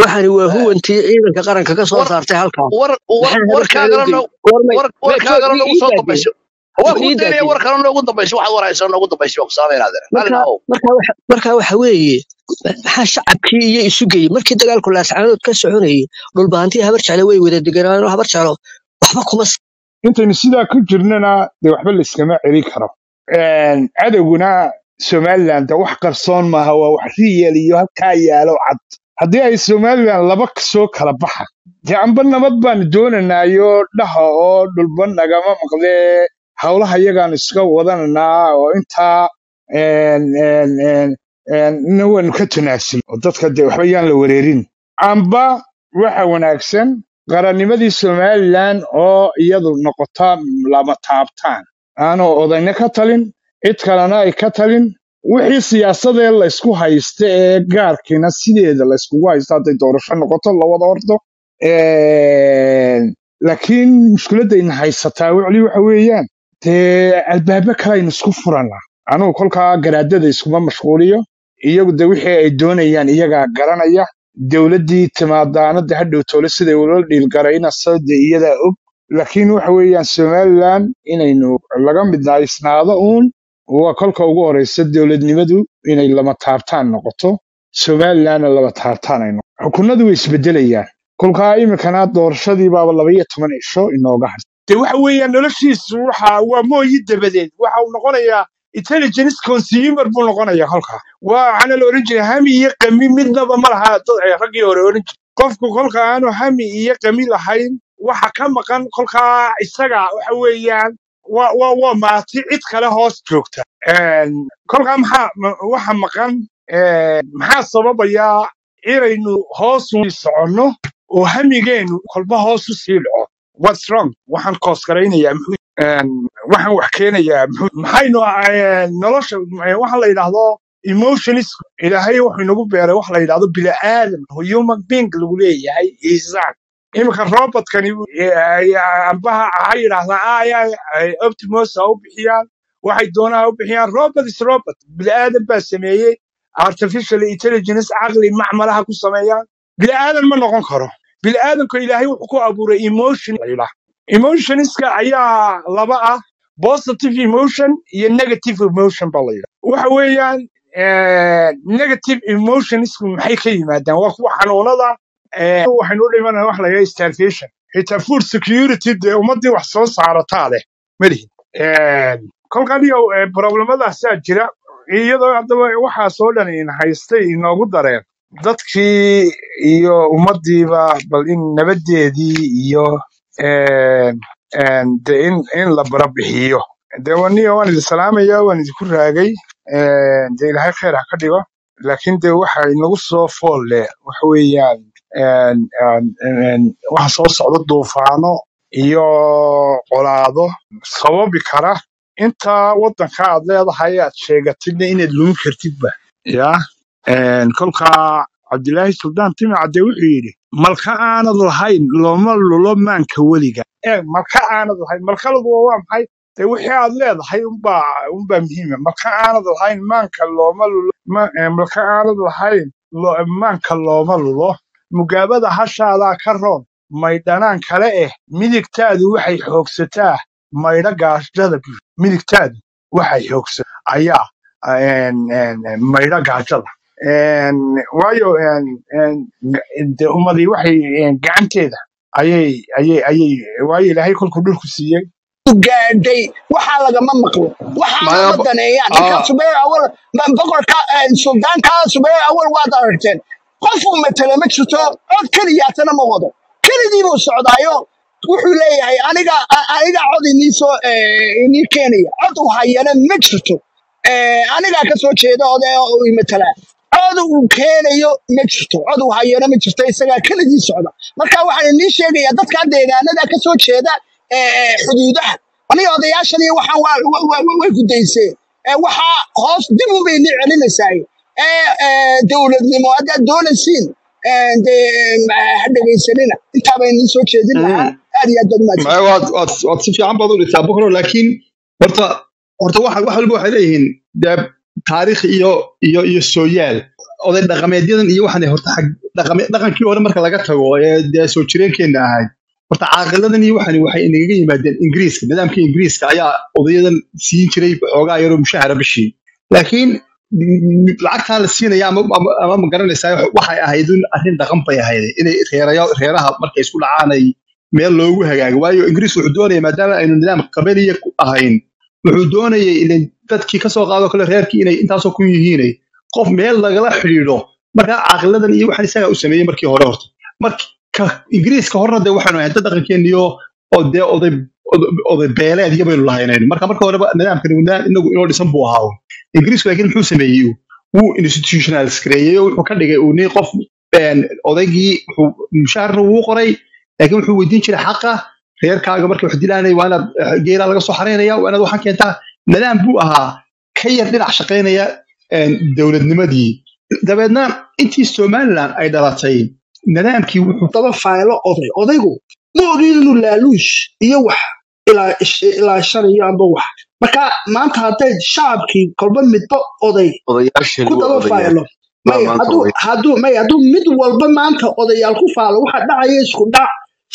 Waxani waa huwantii ciidanka qaranka ka soo saartay halkaas marka waxa weeye maxaa shacabkii iyo isu geeyey markii dagaalku laascaanood ka soconayay dhulbahantii habar jeclo way wada deganaayenoo habar jeclo waxba kuma intaynu sidaa ku jirnana dee waxba layskama celin karo. Cadowguna somaliland de wax qarsoon maaha waa wax riyal iyo halkaa yaalo cad. Haddii ay somaliland laba soo kala baxa dee amba nabad baanu doonanaayo dhaha oo dhulba nagama maqdee howlaha iyagaanu iska wadananaa oo intaa na ka tanaasul oo dadka dee waxba yaan la wareerin. Amba waxa wanaagsan qarannimadii somaliland oo iyadu noqota lama taabtaan. Aanoo odayna ka talin cid kalena ay ka talin. Wixii siyaasadee laysku haysta ee gaarkiina sideeda layskugu haysto hadday doorasho noqoto lawada ordo laakiin mushkiladayna haysataa weli waxa weeyaan dee albaabo kalaynu isku furana anugu kolkaa garaadada iskuma mashquuliyo. Iyagu de wixii ay doonayaan iyagaa garanaya. Dowladdii timaadaana de hadhow siday ula dhiilgaraynayso de iyadaa og. Laakiin waxa weeyaan somaliland inaynu laga midnaysnaado uun waa kolka ugu horeysa dowladnimadu inay lama taabtaan noqoto. Somalilandna lama taabtaan ay noqoto. Xukunadu way isbedelayaan kolkaa iminkana doorashadii baaba laba iyo toban cisho inooga hartay de waxa weeyaan noloshiisu waxa waa mooyi dabadeed. Waxa uu noqonayaa intelligence consumer buu noqonayaa kolkaa waxaana la jiray hami iyo qami midnaba ma laha. Dad raggii hore oran qofku kolka aanu hami iyo qami lahayn waxa ka maqan kolkaa isaga waxa weeyaan waa waa waa maati cid kale hoos joogta. Kolkaa maxaa ma- waxa maqan maxaa sababaya inaynu hoos u soconno oo hamigeenu kolba hoos u sii dhaco what's wrong? Waxaan koosgaraynayaa muxuu waxaan wax keenayaa muxuu maxaynu een, nolosha waxa la yidhaahdo emotionist ilaahay wuxuu inagu beeray wax la yidhaahdo bini'aadam human being lagu leeyahay insaan iminka robotkani ambaha ha yidhaahdaa aya optimus ha u bixiyaan waxay doonaan ha u bixiyaan robot is robot. Bini'aadan baa sameeyey artificial intelligence caqli macmalaha ku sameeyaan. Bini'aadan ma noqon karo bini'aadanku ilaahay wuxuu ku abuuray emotion. La emotionska ayaa laba ah positive emotion iyo negative emotion ba la waxa weeyaan eh, negative emotionsku maxay ka yimaadaan? Waa kuwa xanuunada eh, waxaynu u dhimanaa wax laga starvation. Xitaa food security dee ummadii wax soo saarataa leh. Malihin kolkan iyo eh, problemadaasaa jira. Iyadoo haddaba waxaasoo dhan in haystay inoogu dareen dadkii iyo ummadiiba bal in nabadeedii iyo de in, in la barabixiyo de waniga waan idin salaamaya waan idinku raagay. De ilaahay khayr ha ka dhigo. Laakiin de waxa inagu soo fool leh waxa weeyaan waxa soo socda duufaano iyo colaado sababi kara. Inta wadanka aad leedahay aad sheegatidna inaad lumin kartidba ya kolkaa cabdilaahi suldaan timi cadde wuxuu yidhi malka aanad lahayn looma lulo maanka weliga. Ee malka aanad lahayn malkaladu waa maxay? De wixii aad leedahay unbaa muhiima malka aanad lahayn maanka looma lulo malka aanad lahayn maanka looma lulo. Mugaabada hashaadaa ka roon maydhanaan kale eh midigtaadu waxay xoogsataa maydha gaajada midigtaadu waxay xoogsataa ayaa maydha gaajada waayo de ummadii waxay gacanteeda ayay ayay ayay waayo ilaahay kolkuu dhulku siiyey. Gaadhay waxaa lagama maqlo. Waxaana maya ma daneeyaan ah. Subeer awal boqorka eh, suldaanka subeer awal waad aragteen. Qofuu matala ma jirto cod keliyaatana ma wado. Keligii buu socdaayo wuxuu leeyahay aniga aniga cod inii soo eh, inii keenaya. Cod uu hayana ma jirto. Anigaa ka soo jeeda ode uu imatala cod uu keenayo ma jirto. Cod uu ma jirto isagaa keligii socda. Marka waxaan inii sheegayaa dadka deegaanada ka soo jeeda xuduudaha. Aniga odayaashan iyo waxaan way gudayseen waxaa hoos dib u bay nii celinaysaa dowladnimo haddaad doonaysiin ha dhegaysanina. Intaa bay nii soo jeedin lahaa aad iyo aad baad si fiican baad u dhigtaa bukro laakiin horta horta wax walba waxay leeyihiin taariikh iyo iyo iyo sooyaal oday dhaqameedyadan iyo waxaan horta dhaqankii hore marka laga tago ee soo jireenkeena ahayd horta caaqiladan iyo waxani waxay inagaga yimaadeen ingiriiska. Nidaamkii ingiriiska ayaa odayadan siin jiray xoogaa yaroo mushahara bishii. Laakiin lacagtaa la siinaya ama ma garanaysaa waxay ahayd un arrin dhaqan bay ahayd inay reeraha markay isku dhacaan ay meel loogu hagaago waayo ingiriis wuxuu doonaya maadaama aynu nidaam qabaliya ahayn wuxuu doonayay inay dadkii ka soo qaado kale reerkii inay intaasoo kun yihiinay qof meel lagala xidhiidho. Markaa caaqiladan iyo waxaan isagaa u sameeyey markii hore horta. Marka ingiriiska horena dee waxaynu ahayd dad dhaqankeeniyo oo dee oday oday beeleed iyo baynu lahaynayno marka marka horeba nidaamkani nidaam inagu inoo dhisan buu ahaa ingiriisku laakiin muxuu sameeyey wuu oo wuxuu ka dhigay uu nii qof odaygii mushaharna wuu qoray laakiin wuxuu weydiin jiray xaqa reerkaaga markay wax dilaanay waa inaad eh, geelaa laga soo xareynaya waa inaad waxaan keentaa nidaam buu ahaa ka yar dhinac shaqaynaya een, dowladnimadii. Dabeedna intii somaliland ay dhalatay nidaamkii wuxuu daba faylo oday. Odaygu ma ogin inuu laaluush iyo wax ilaa shanayo amba wax. Marka maanta hadday shacabkii kolba midba oday ku daba maa may hadduu mid walba maanta odayaal ku faalo waxa dhacaya isku dhac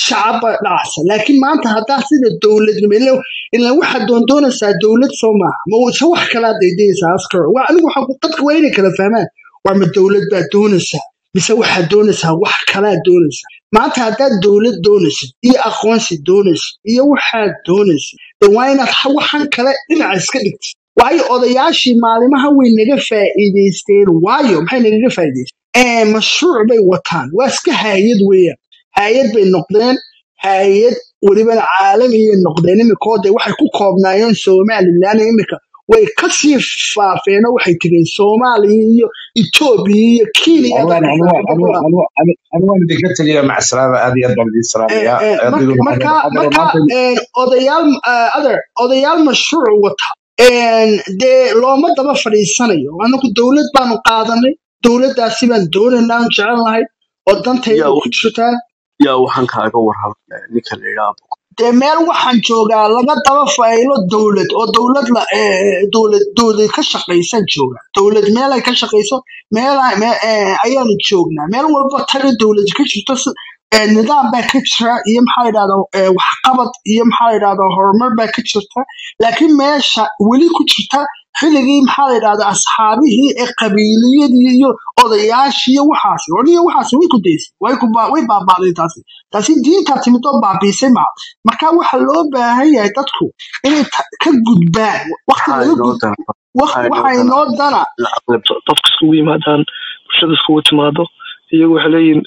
shacabba dhacsan laakiin maanta haddaa sida dowladnimo ila ilaa waxaad doondoonaysaa dowlad soo maaha ma ise wax kalaa daydayaysaa askar? Waa inay kala fahmaan. Waa dowlad baad doonaysaa? Mise waxaad doonaysaa wax kalaa doonaysaa? Maanta haddaad dowlad doonaysid iyo aqoonsi doonaysid iyo waxaad doonaysid waa inaad waxan kale dhinaca iska dhigtid. Waayo odayaashii maalimaha way naga faa'iidaysteen. Waayo maxay nagaga faa'iidaysteen? Eh, mashruuc bay wataan. Waa iska haayad weeyaan hay'ad bay noqdeen hay'ad welibana caalamiyay noqdeen imikoode waxay ku koobnaayeen somalilan imika way ka sii faafeen oo waxay tegeen soomaaliya iyo etoobiya iyo kenyamarka odayaal mashruuc wata dee looma daba fadhiisanayo anagu dowlad baanu qaadanay dowladdaasi baan doonaynaan jecelnahay oo dantayda ku jirtaa yaa waxaan kaaga warrama ninka la yidhaha dee meel waxaan joogaa laga daba faylo dowlad oo dowlad la eh, dowlad dowlad ka shaqaysan jooga. Dowlad meel ay ka shaqayso meel eh, ayaanu joognaa meel walba taga dowlad ka jirto eh, nidaam baa ka jira iyo maxaa yidhahda eh, waxqabad iyo maxaa yidhahda horumar baa ka jirta. Laakiin meesha weli ku jirta xilligii maxaa la asxaabihii ee qabiiliyadii iyo odayaashii iyo waxaasi oniyo waxaasi way ku daysay way baabaaday taasi. Taasi diintaa timid oo baabiisay maa marka waxa loo baahan yahay dadku inay ka gudbaan inoo gud dana dadku isugu yimaadaan bulshada isugu timaado iyagu waxay leeyihiin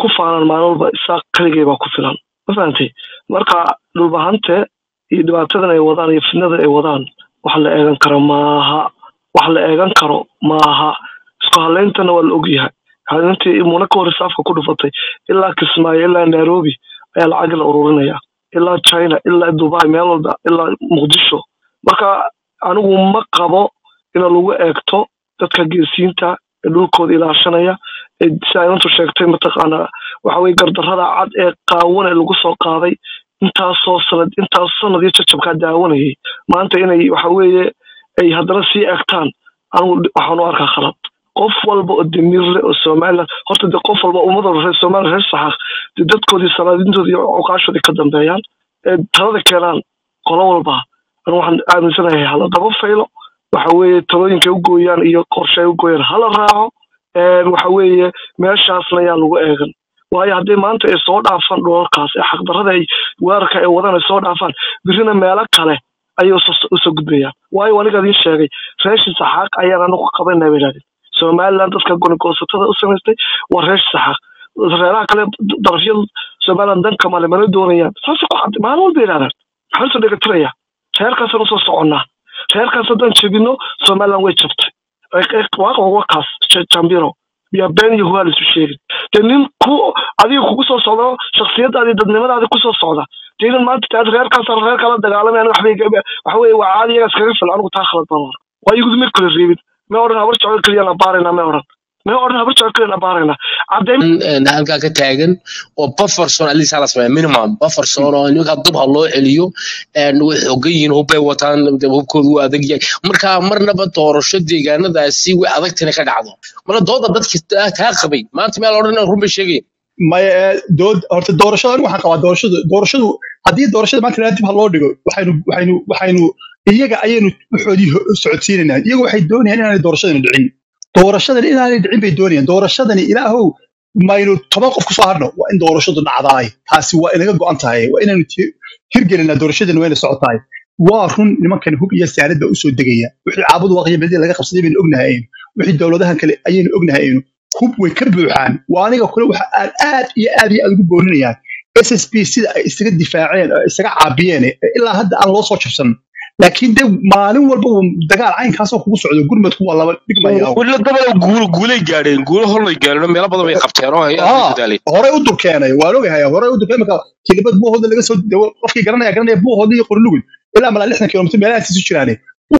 ku faanaan maalin walba isaaq keligay baa ku filan. Ma fahantay marka dhulbahante iyo dhibaatadan ay wadaan iyo fitnada ay wadaan wax la eegan karo maaha wax la eegan karo maaha. Isku hallayntana waa la ogyahay intii muna ka hor isaafka ku dhufatay ilaa kismaayo ilaa nairobi ayaa lacag la ururinaya ilaa china ilaa dubai meel walba ilaa muqdisho. Marka anigu ma qabo in lagu eegto dadka geesiinta ee dhulkooda ilaashanaya ee si ay intu sheegtay mataqaanaa waxa weye gardarrada cad ee qaawan ee lagu soo qaaday intaasoo sanad intaas sanad iyo jajabkaa daawanayay maanta inay waxa weeye ay haddana sii egtaan anigu waxaan u arkaa khalad. Qof walba oo damiir leh oo somaliland horta de qof walba ummad walba reer somaliland reer saxaaq de dadkoodii salaadintoodii iyo cuqaashoodii ka dambeeyaan ee talada keenaan qolo walba anigu waxaan aaminsanahay hala daba faylo. Waxa weeye talooyinkay u gooyaan iyo qorshe ay u gooyaan hala raaco waxa weeye meeshaasna yaa lagu eegan. Waayo haddii maanta ay soo dhaafaan dhulalkaas ee xaqdarrada ay weerarka ay wadaan ay soo dhaafaan birina meelo kale ayay u soo gudbayaan waayo aniga idiin sheegay reeshi saxaaq ayaan anigu qabanaa bay idhahdeen somaliland dadka gonikoosatada u samaystay waa reeshi saxaaq. Reeraha kale darafyada somaliland danka male mana doonayaan. Saasay ku maalin walba yidhahdaan maxaa u soo dhegatiraya reerkaasaan u soo soconnaa. Reerkaas haddaan jebino somaliland way jabtay waaqa wakaas jambiro yaa been iyo huwaal isu sheegin dee nin ku adiga kugu soo socdo shaksiyadaadi dadnimadaadi ku soo socda dee inan maanta taad reerkaasaan reer kala dagaalamay aniga waxbay waxa weeye waa caadi iyaga iskaga fil anigu taa khalad baan arka waa ma kala reebin may odhan habar jecel keliyaan abaaraynaa may odhan may odhan halkaa ka taagan oo bufferson at least hala sameeya minimum bufferson oo ninka dub ha loo celiyo way xogan yihiin hubbay wataan hubkoodu wuu adag yahay marka marnaba doorasho deegaanadaasi way adagtina ka dhacdo marka dooda dadki taa qabay maanta meel odhan run bay sheegayin maya dood horta doorashada anigu waxaan qabaa doorashadu doorashadu haddii doorashada maanta ilaa dib ha loo dhigo waxaynu waxaynu waxaynu iyaga ayaynu waxoodii socodsiinaynaa iyaga waxay doonayaan inaanay doorashadani dhicin doorashadan inaanay dhicin bay doonayaan. Doorashadani ilaahow maynu toban qof ku soo harno. Waa in doorashadu dhacdaay taasi waa inaga go'an tahay waa inaynu hirgelinaa doorashadani waa inay waa run nimankan hub iyo saanad baa u soo degaya. Wixii caabud waaqiya beledii laga qabsaday baynu ognahay aynu wixii dowladahan kale ayaynu ognahay hub way ka buuxaan. Waa aniga kule waxa aan aad iyo aad iyo aad ugu boorinayaan s s b sida ay isaga difaaceen oo isaga caabiyeen ee ilaa hadda aan loo soo jabsan laakiin de maalin walba uu dagaal caynkaasoo kugu socdo gurmadku waa laba dhigmaya weli dabada guul guulay gaadheen guulo horlay gaadheen meelo badan bay qabteen horey u durkeenay waan ogahay horey u durkeenay marka kilibad buuhooda laga soo dawo qofkii garanaya garanaya buuhooda iyo qorlugud ilaa malaa lixdan kilomitr meelahaas isu jiraane